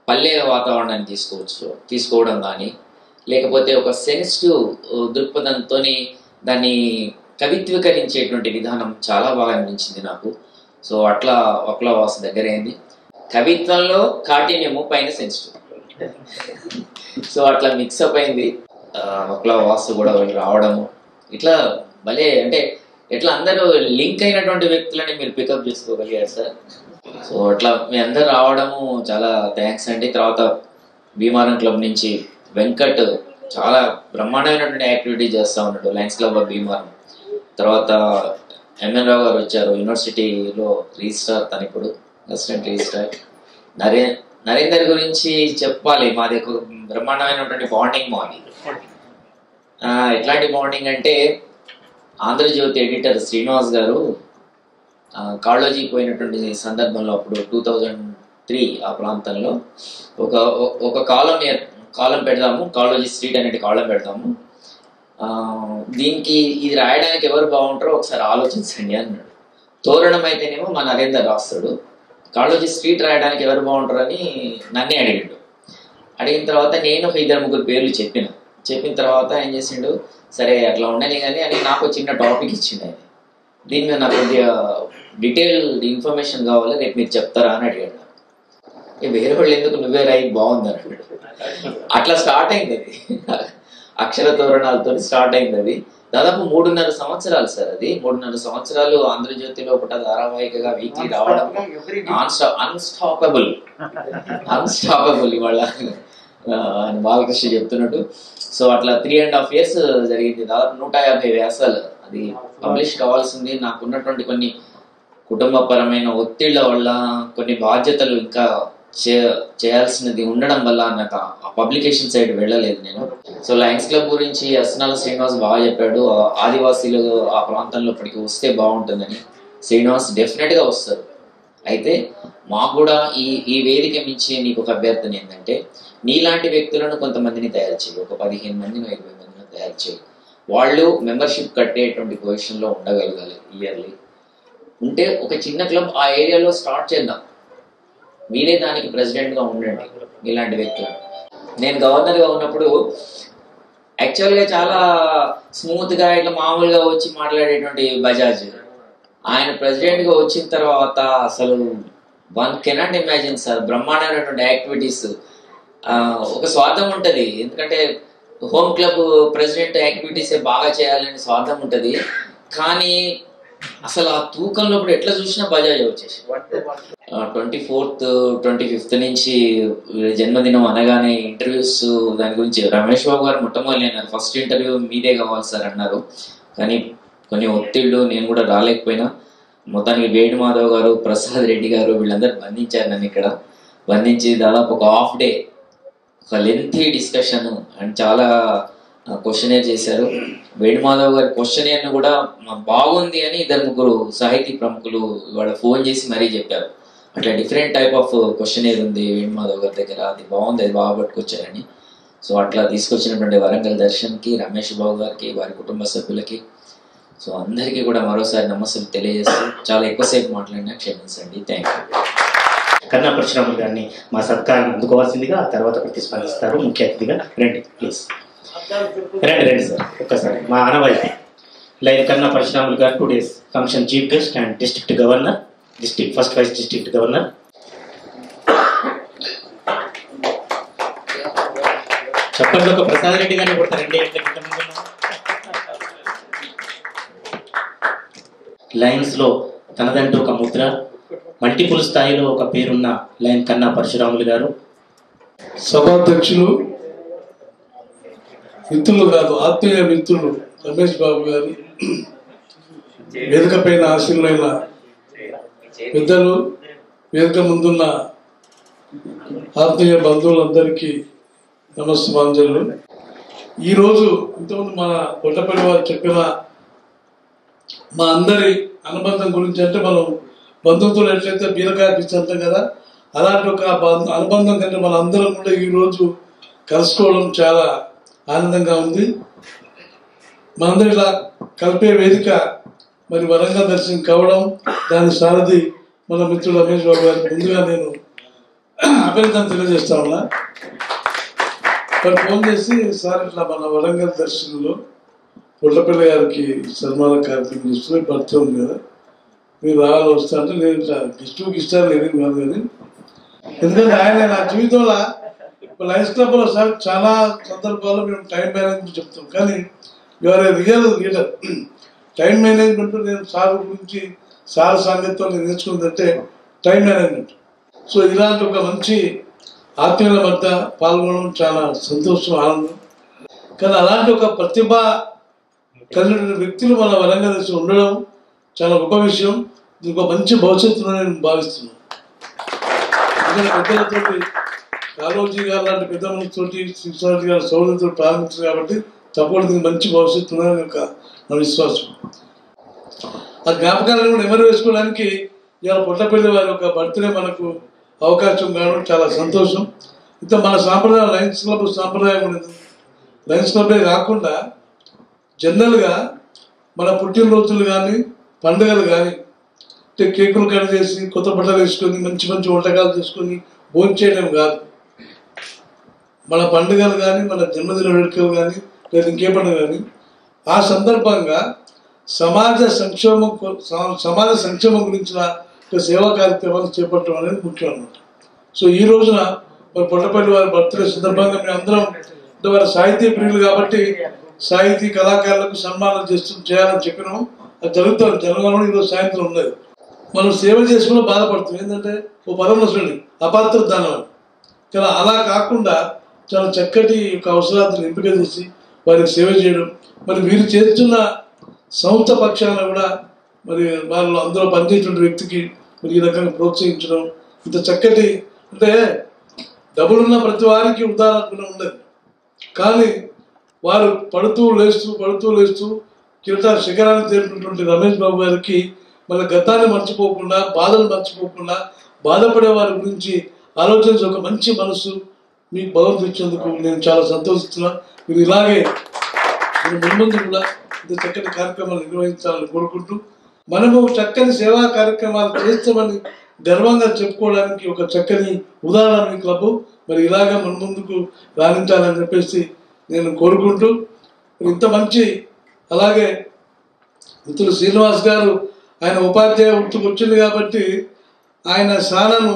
పల్లె వాతావరణాన్ని తీసుకోవచ్చు తీసుకోవడం కానీ లేకపోతే ఒక సెన్సిటివ్ దృక్పథంతో దాన్ని కవిత్వీకరించేటువంటి విధానం చాలా బాగా అనిపించింది నాకు. సో అట్లా ఒకలా వాసు దగ్గరైంది. కవిత్వంలో కాఠిన్యము పైన సెన్సిటివ్. సో అట్లా మిక్సప్ అయింది ఒకలా వాస్తు కూడా రావడము. ఇట్లా భలే అంటే ఇట్లా అందరూ లింక్ అయినటువంటి వ్యక్తులని మీరు పికప్ చేసుకోగలిగారు సార్? సో అట్లా మీ అందరు రావడము చాలా థ్యాంక్స్ అండి. తర్వాత భీమారం క్లబ్ నుంచి వెంకట్ చాలా బ్రహ్మాండమైనటువంటి యాక్టివిటీ చేస్తూ ఉన్నాడు లయన్స్ క్లబ్ ఆఫ్ భీమారం. తర్వాత ఎంఎన్ రావు గారు వచ్చారు యూనివర్సిటీలో రిజిస్ట్రార్ తను ఇప్పుడు అసిస్టెంట్ రిజిస్ట్రార్ నరే నరేందర్ గురించి చెప్పాలి. మాది ఒక బ్రహ్మాండమైనటువంటి బాండింగ్ మాది ఎట్లాంటి బాండింగ్ అంటే ఆంధ్రజ్యోతి ఎడిటర్ శ్రీనివాస్ గారు ఆ, కాళోజీ పోయినటువంటి సందర్భంలో అప్పుడు టూ థౌజండ్ త్రీ ఆ ప్రాంతంలో ఒక ఒక కాలం కాలం పెడదాము కాళోజీ స్ట్రీట్ అనేది కాలం పెడదాము. దీనికి ఇది రాయడానికి ఎవరు బాగుంటారో ఒకసారి ఆలోచించండి అన్నాడు. తోరణం అయితేనేమో మా నరేందర్ రాస్తాడు. కాళ్ళొచ్చి స్ట్రీట్ రాయడానికి ఎవరు బాగుంటారని నన్నే అడిగాడు. అడిగిన తర్వాత నేను ఒక ఇద్దరు ముగ్గురు పేర్లు చెప్పిన. చెప్పిన తర్వాత ఏం చేసిండు? సరే అట్లా ఉండని కానీ అని నాకు చిన్న టాపిక్ ఇచ్చిండు ఆయన. దీని మీద నాకు కొద్దిగా డీటెయిల్ ఇన్ఫర్మేషన్ కావాలి? రేపు మీరు చెప్తారా అని అడిగాడు నాకు. వేరే వాళ్ళు ఎందుకు నువ్వే రాయి? బాగుంది అన్నాడు. అట్లా స్టార్ట్ అయింది అది. అక్షర తోరణాలతో స్టార్ట్ అయింది అది. దాదాపు మూడున్నర సంవత్సరాలు సార్ అది. మూడున్నర సంవత్సరాలు ఆంధ్రజ్యోతిలో పుట్ట ధారావాహికగా వీక్లీ రావడం అన్స్టాపబుల్ అన్స్టాపబుల్ ఇవాళ బాలకృష్ణ చెప్తున్నట్టు సో అట్లా త్రీ అండ్ హాఫ్ ఇయర్స్ జరిగింది. దాదాపు నూట యాభై వ్యాసాలు అది పబ్లిష్ కావాల్సింది. నాకున్నటువంటి కొన్ని కుటుంబపరమైన ఒత్తిళ్ళ వల్ల కొన్ని బాధ్యతలు ఇంకా చేయాల్సినది ఉండడం వల్ల నాకు ఆ- పబ్లికేషన్ సైడ్ వెళ్ళలేదు నేను. సో లయన్స్ క్లబ్ గురించి అస్నాల శ్రీనివాస్ బాగా చెప్పాడు. ఆ ఆదివాసీలు ఆ ప్రాంతంలో ఇప్పటికి వస్తే బాగుంటుందని శ్రీనివాస్ డెఫినెట్గా వస్తారు. అయితే మాకు కూడా ఈ ఈ వేదిక మించి నీకు ఒక అభ్యర్థన ఏంటంటే నీలాంటి వ్యక్తులను కొంతమందిని తయారు చేయి. ఒక పదిహేను మందిని ఇరవై మందిని తయారు చేయి. వాళ్ళు మెంబర్షిప్ కట్టేటువంటి పొజిషన్లో ఉండగలగాలి ఇయర్లీ. ఉంటే ఒక చిన్న క్లబ్ ఆ ఏరియాలో స్టార్ట్ చేద్దాం. మీరే దానికి ప్రెసిడెంట్గా ఉండండి ఇలాంటి వ్యక్తులు. నేను గవర్నర్గా ఉన్నప్పుడు యాక్చువల్గా చాలా స్మూత్గా ఇట్లా మామూలుగా వచ్చి మాట్లాడేటువంటి బజాజ్. ఆయన ప్రెసిడెంట్గా వచ్చిన తర్వాత అసలు వన్ కెనాట్ ఇమాజిన్ సార్ బ్రహ్మాండమైనటువంటి యాక్టివిటీస్ ఒక స్వార్థం ఉంటుంది. ఎందుకంటే హోమ్ క్లబ్ ప్రెసిడెంట్ యాక్టివిటీస్ బాగా చేయాలని స్వార్థం ఉంటుంది. కానీ అసలు ఆ తూకంలో ఇప్పుడు ఎట్లా చూసినా బజాజ్ వచ్చేసి. ట్వంటీ ఫోర్త్ ట్వంటీ ఫిఫ్త్ నుంచి జన్మదినం అనగానే ఇంటర్వ్యూస్ దాని గురించి రమేష్ బాబు గారు మొట్టమొదటి అన్నారు. ఫస్ట్ ఇంటర్వ్యూ మీదే కావాలి సార్ అన్నారు. కానీ కొన్ని ఒత్తిళ్ళు నేను కూడా రాలేకపోయినా. మొత్తానికి వేణు మాధవ్ గారు ప్రసాద్ రెడ్డి గారు వీళ్ళందరూ బంధించారు నన్ను ఇక్కడ. బంధించి దాదాపు ఒక హాఫ్ డే ఒక లెంతీ డిస్కషన్ అండ్ చాలా క్వశ్చనేర్ చేశారు. వేణుమాధవ్ గారి క్వశ్చనేర్ కూడా బాగుంది అని ఇద్దరు ముగ్గురు సాహితీ ప్రముఖులు వాళ్ళు ఫోన్ చేసి మరీ చెప్పారు. అట్లా డిఫరెంట్ టైప్ ఆఫ్ క్వశ్చనేర్ ఉంది వేణుమాధవ్ గారి దగ్గర. అది బాగుంది అది బాగా పట్టుకొచ్చారని. సో అట్లా తీసుకొచ్చినటువంటి వరంగల్ దర్శన్కి రమేష్ బాబు గారికి వారి కుటుంబ సభ్యులకి. సో అందరికీ కూడా మరోసారి నమస్సులు తెలియజేస్తూ చాలా ఎక్కువసేపు మాట్లాడినా క్షమించండి. థ్యాంక్ యూ కన్నా పరశురాములు గారిని మా సత్కారం అందుకోవాల్సిందిగా తర్వాత ప్రతిస్పందిస్తారు. ముఖ్య అతిథిగా రండి ప్లీజ్ రండి రండి సార్. ఒక్కసారి. మా ఆనవాయితీ. లైన్ కన్నా పరశురాములు గారు two days function chief guest and district governor district first vice district governor. చెప్పండి ఒక ప్రసాద్ రెడ్డి గారిని కొడతారండి ఎంత లయన్స్లో తనదంటూ ఒక ముద్ర మల్టిపుల్ స్థాయిలో ఒక పేరున్న లైన్ కన్నా పరశురాములు గారు. సభాధ్యక్షులు మిత్రులు కాదు ఆత్మీయ మిత్రులు రమేష్ బాబు గారు వేదిక పైన ఆశీనులైన పెద్దలు వేదిక ముందున్న ఆత్మీయ బంధువులందరికీ నమస్కారాంజలు ఈరోజు ఇంతకుముందు మన కొట్టపల్లి వారు చెప్పిన మా అందరి అనుబంధం గురించి అంటే మనం బంధువులు ఎట్లయితే బీరకాయ పిచ్చి కదా అలాంటి ఒక అనుబంధం కంటే మన అందరం కూడా ఈరోజు కలుసుకోవడం చాలా ఆనందంగా ఉంది. మనందరూ ఇలా కలిపే వేదిక మరి వరంగల్ దర్శనం కావడం దాని సారథి మన మిత్రుడు రమేష్ బాబు గారికి ముందుగా నేను అభినందన తెలియజేస్తా ఉన్నా. మరి ఫోన్ చేసి సార్ ఇట్లా మన వరంగల్ దర్శనంలో పుల్లపల్లి గారికి సన్మాన కార్యక్రమం చేస్తున్న భర్త ఉంది కదా. మీరు రావాలి వస్తా అంటే నేను ఇట్లా గిస్టు గిస్టాలు లేదు కాదు కానీ. ఎందుకంటే ఆయన నా జీవితంలో లయన్స్ క్లబ్లో సార్ చాలా సందర్భాల్లో మేము టైం మేనేజ్మెంట్ చెప్తాం. కానీ your real leader time management నేను సార్ గురించి సార్ సాంగత్యం నేను నేర్చుకుందంటే టైం మేనేజ్మెంట్ సో ఇలాంటి ఒక మంచి ఆత్మీయుల మధ్య పాల్గొనడం చాలా సంతోషం ఆనందం. కానీ అలాంటి ఒక ప్రతిభ కలిగిన వ్యక్తులు మన వరంగల్ దేశంలో ఉండడం చాలా గొప్ప విషయం. ఇది ఒక మంచి భవిష్యత్తును నేను భావిస్తున్నాను. కాలోజీ గారు లాంటి పెద్ద మనుషులతోటి శ్రీసారి గారి సౌదరితో ప్రారంభించారు కాబట్టి తప్పకుండా మంచి భవిష్యత్తు ఉందని ఒక నా విశ్వాసం. ఆ జ్ఞాపకాలను కూడా ఎవరు వేసుకోవడానికి ఇవాళ పుట్టపల్లి వారి యొక్క బర్త్డే మనకు అవకాశం కావడం చాలా సంతోషం. ఇంత మన సాంప్రదాయం లయన్స్ క్లబ్ సాంప్రదాయం ఉండదు లయన్స్ క్లబ్బే కాకుండా జనరల్గా మన పుట్టినరోజులు కానీ పండుగలు కానీ అంటే కేకులు కట్ చేసి కొత్త బట్టలు వేసుకొని మంచి మంచి వంటకాలు చేసుకొని భోజనం చేయడం కాదు. మన పండుగలు కానీ మన జన్మదిన వేడుకలు కానీ లేదా ఇంకే పండుగ కానీ ఆ సందర్భంగా సమాజ సంక్షేమం సమాజ సంక్షేమం గురించిన సేవా కార్యక్రమాలు చేపట్టడం అనేది ముఖ్యం అనమాట సో ఈ రోజున మరి పొట్టపల్లి వారి బర్త్డే సందర్భంగా మేము అందరం అంటే వారి సాహితీ ప్రియులు కాబట్టి సాహితీ కళాకారులకు సన్మానం చేస్తూ చేయాలని చెప్పినాం. అది జరుగుతాం జరగాలని ఈరోజు సాయంత్రం ఉన్నది. మనం సేవ చేసుకుని బాధపడుతుంది ఏంటంటే ఓ పదం వస్తుంది అపాత్ర దానం అని. కానీ అలా కాకుండా చాలా చక్కటి ఒక అవసరాలను ఎంపిక చేసి వారికి సేవ చేయడం. మరి వీరు చేస్తున్న సంస్థ పక్షాన కూడా మరి వాళ్ళు అందులో పనిచేసిన వ్యక్తికి మరి ఈ రకంగా ప్రోత్సహించడం ఇంత చక్కటి అంటే డబ్బులున్న ప్రతి వారికి ఉదాహరణ ఉండదు. కానీ వారు పడుతూ లేస్తూ పడుతూ లేస్తూ కిరటా శిఖరాన్ని చేరినటువంటి రమేష్ బాబు గారికి మన గతాన్ని మర్చిపోకుండా బాధలు మర్చిపోకుండా బాధపడే వారి గురించి ఆలోచించే ఒక మంచి మనసు మీకు భగవంతుడు ఇచ్చేందుకు నేను చాలా సంతోషిస్తున్నా. మీరు ఇలాగే మీరు ముందు కూడా ఇంత చక్కటి కార్యక్రమాలు నిర్వహించాలని కోరుకుంటూ మనము చక్కని సేవా కార్యక్రమాలు చేస్తామని గర్వంగా చెప్పుకోవడానికి ఒక చక్కని ఉదాహరణ క్లబ్. మరి ఇలాగా మన ముందుకు రాణించాలని చెప్పేసి నేను కోరుకుంటూ ఇంత మంచి అలాగే మిత్రులు శ్రీనివాస్ గారు ఆయన ఉపాధ్యాయ వృత్తికి వచ్చింది కాబట్టి ఆయన సానను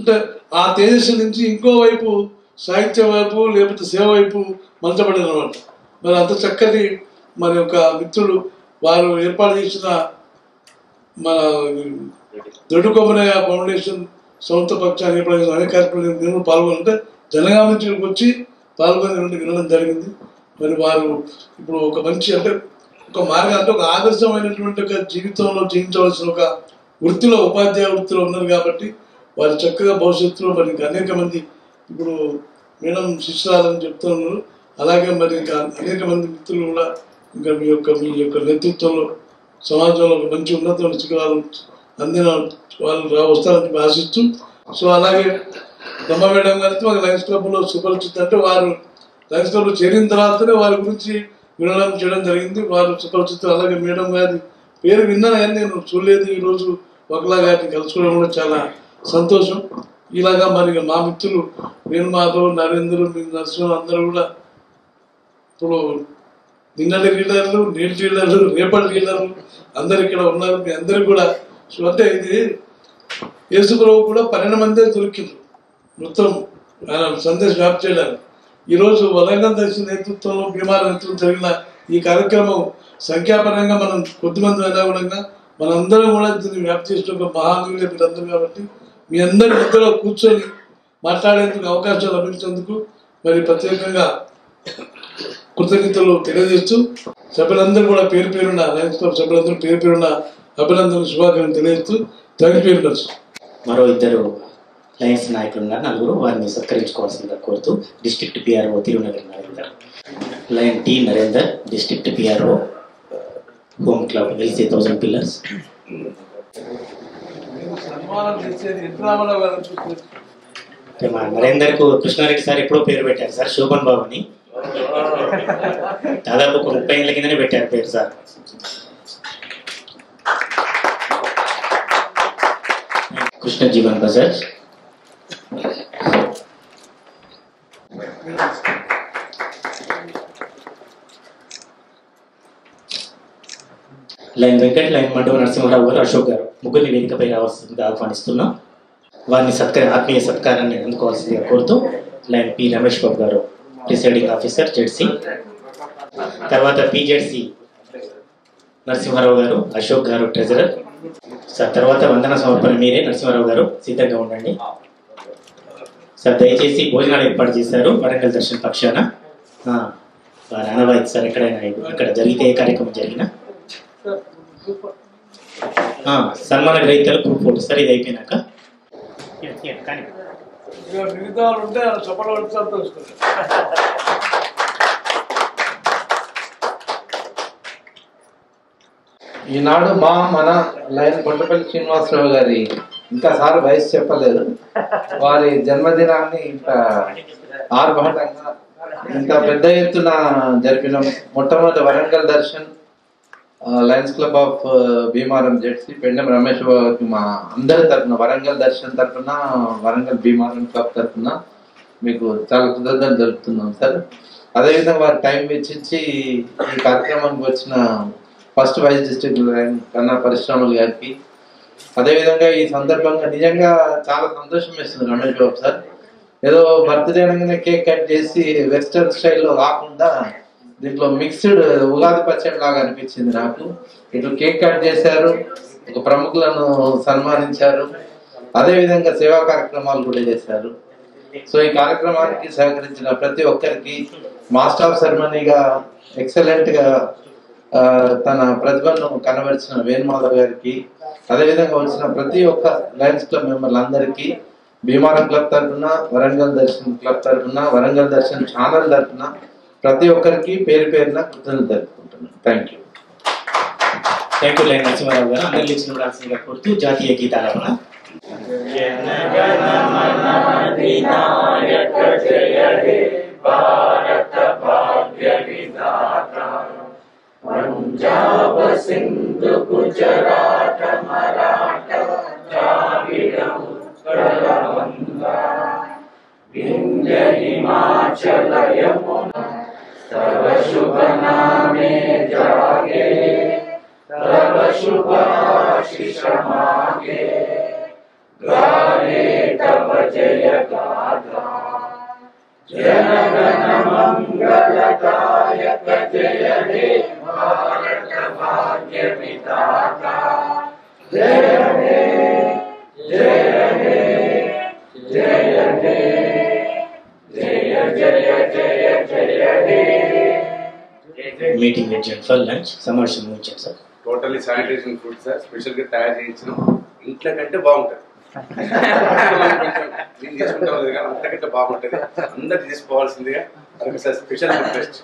అంటే ఆ తేజస్సు నుంచి ఇంకోవైపు సాహిత్యం వైపు లేకపోతే సేవ వైపు మలచబడిన అనమాట మరి అంత చక్కటి మరి యొక్క మిత్రుడు వారు ఏర్పాటు చేసిన మన దొడ్డుకొమ్మనయ్య ఫౌండేషన్ సంస్థ పక్షాన్ని ఏర్పాటు చేసిన అనేక కార్యక్రమాలు నేను పాల్గొనంటే జనగామ నుంచి వచ్చి పాల్గొని వినడం జరిగింది. మరి వారు ఇప్పుడు ఒక మంచి అంటే ఒక మార్గం అంటే ఒక ఆదర్శమైనటువంటి ఒక జీవితంలో జీవించవలసిన ఒక వృత్తిలో ఉపాధ్యాయ వృత్తిలో ఉన్నారు కాబట్టి వారు చక్కగా భవిష్యత్తులో మరి ఇంకా అనేక మంది ఇప్పుడు మేడం శిష్యురాలని చెప్తున్నారు అలాగే మరి ఇంకా అనేక మంది మిత్రులు కూడా ఇంకా మీ యొక్క మీ యొక్క నేతృత్వంలో సమాజంలో ఒక మంచి ఉన్నతమైన శిఖరాలు అందిన వాళ్ళు వస్తారని ఆశిస్తూ సో అలాగే బ్రహ్మ మేడం గారితో మాకు లయన్స్ క్లబ్లో సుపరిచిత అంటే వారు లయన్స్ క్లబ్లో చేరిన తర్వాతనే వారి గురించి వినడం చేయడం జరిగింది. వారు సుపరిచితులు. అలాగే మేడం గారి పేరు విన్నా కానీ నేను చూడలేదు. ఈరోజు ఒకలా గారిని కలుసుకోవడం కూడా చాలా సంతోషం. ఇలాగా మరి మా మిత్రులు వేణుమాధవ్ నరేంద్ర మీ నరసింహ అందరూ కూడా ఇప్పుడు నిన్నటి లీడర్లు నేటి లీడర్లు రేపటి లీడర్లు అందరు ఇక్కడ ఉన్నారు. మీ అందరు కూడా సో అంటే ఇది యేసుప్రభు కూడా పన్నెండు మందే దొరికింది మొత్తం ఆయన సందేశం వ్యాప్తి చేయడానికి. ఈరోజు వలంగం దర్శన నేతృత్వంలో భీమా నేతృత్వం జరిగిన ఈ కార్యక్రమం సంఖ్యాపరంగా మనం కొద్దిమంది అయినా కూడా మనందరం కూడా దీన్ని వ్యాప్తి చేసిన ఒక మహానీయులే మీరందరూ కాబట్టి మీ అందరి మధ్యలో కూర్చొని మాట్లాడేందుకు అవకాశం లభించేందుకు మరి ప్రత్యేకంగా కృతజ్ఞతలు తెలియజేస్తూ సభ్యులందరూ కూడా పేరు పేరున్న లయన్స్ క్లబ్ సభ్యులందరూ పేరు పేరున్న అభినందనలు శుభాకాంక్షలు తెలియజేస్తూ థ్యాంక్ యూ వెరీ మరో ఇద్దరు లయన్స్ నాయకులు ఉన్నారు. నలుగురు వారిని సత్కరించుకోవాల్సిందిగా కోరుతూ district PRO Tirunagar Narender lion T Narender district PRO home club LC thousand pillars. సన్మానం చేసేది ఎన్ రామారావు గారు చూస్తున్నారు అంటే కృష్ణారెడ్డి సార్ ఎప్పుడో పేరు పెట్టారు సార్ శోభన్ బాబు అని. దాదాపు ఒక ముప్పై ఏళ్ళ కిందనే పెట్టారు పేరు sir. Krishna Jeevan Bajaj. Lion Venkat lion Mandava Narasimharao గారు అశోక్ గారు. ముగ్గురిని వేదికపై రావాల్సిందిగా ఆహ్వానిస్తున్నాం. వారిని సత్కార ఆత్మీయ సత్కారాన్ని అందుకోవాల్సిందిగా కోరుతూ లైన్ పి రమేష్ బాబు గారు ప్రిసైడింగ్ ఆఫీసర్ జెడ్సీ తర్వాత పిజెడ్సి నరసింహారావు గారు అశోక్ గారు ట్రెజరర్. సార్ తర్వాత వందన సమర్పణ మీరే నరసింహారావు గారు సిద్ధంగా ఉండండి. సార్ దయచేసి భోజనాలు ఏర్పాటు చేశారు వరంగల్ దర్శన పక్షాన. ఆ, అనవాయితీ సార్ ఎక్కడైనా ఇక్కడ జరిగితే ఏ కార్యక్రమం జరిగినా. సన్మాన గ్రహీతలు గ్రూప్ ఫోటో సార్ ఇది అయిపోయినాక. మిగతా వాళ్ళు ఉంటే ఈనాడు మా మన లైన్ కొట్టపల్లి శ్రీనివాసరావు గారి ఇంకా సార్ వయసు చెప్పలేదు. వారి జన్మదినాన్ని ఇంత ఆర్భాటంగా ఇంత పెద్ద ఎత్తున జరిపిన మొట్టమొదటి Warangal Darshan lions club of Bheemaram ZC Pendam Ramesh బాబుకి మా అందరి తరఫున వరంగల్ దర్శన్ తరఫున వరంగల్ భీమారం క్లబ్ తరఫున మీకు చాలా కృతజ్ఞతలు జరుపుతున్నాం సార్. అదేవిధంగా వారు టైం వెచ్చించి ఈ కార్యక్రమానికి వచ్చిన ఫస్ట్ వైస్ డిస్ట్రిక్ట్ కన్నా పరిశ్రమలు గారికి. అదేవిధంగా ఈ సందర్భంగా నిజంగా చాలా సంతోషం వేస్తుంది రమేష్ బాబు సార్. ఏదో బర్త్డే అనగానే కేక్ కట్ చేసి వెస్టర్న్ స్టైల్లో కాకుండా దీంట్లో మిక్స్డ్ ఉగాది పచ్చడి లాగా అనిపించింది నాకు. ఇటు కేక్ కట్ చేశారు ఒక ప్రముఖులను సన్మానించారు. అదేవిధంగా సేవా కార్యక్రమాలు కూడా చేశారు. సో ఈ కార్యక్రమానికి సహకరించిన ప్రతి ఒక్కరికి మాస్టర్ ఆఫ్ సెరమనీగా ఎక్సలెంట్గా తన ప్రతిభను కనబరిచిన వేణుమాధవ్ గారికి అదేవిధంగా వచ్చిన ప్రతి ఒక్క లయన్స్ క్లబ్ మెంబర్లందరికీ భీమారం క్లబ్ తరఫున వరంగల్ దర్శన్ క్లబ్ తరఫున వరంగల్ దర్శన్ ఛానల్ తరఫున ప్రతి ఒక్కరికి పేరు పేరున కృతజ్ఞతలు తెలుపుకుంటున్నాను thank you thank you lion Narasimharao గారు అందరి లిచ్చిన రాసిందిగా కోరుతూ జాతీయ గీతాలపన పంజాబ సింధు గుజరాట మరాఠ ద్రావిడ ఉత్కళ వంగ వింధ్య హిమాచల యమున सर्वशुभनामे जागे सर्वशुभाशिषमागे। गाने तव जय जनगणमङ्गलदायक जय हे जय हे जय हे जय हे మీటింగ్ అడ్జెంట్ ఫర్ లంచ్ సమావేశం ముగించారు sir. Totally sanitation food sir స్పెషల్గా తయారు చేయించిన. ఇంట్లో కంటే బాగుంటది. <laughs> క్లీన్ చేసుకుంటాం అంతకంటే బాగుంటది. అందరు తీసుకోవాల్సిందిగా స్పెషల్ రిక్వెస్ట్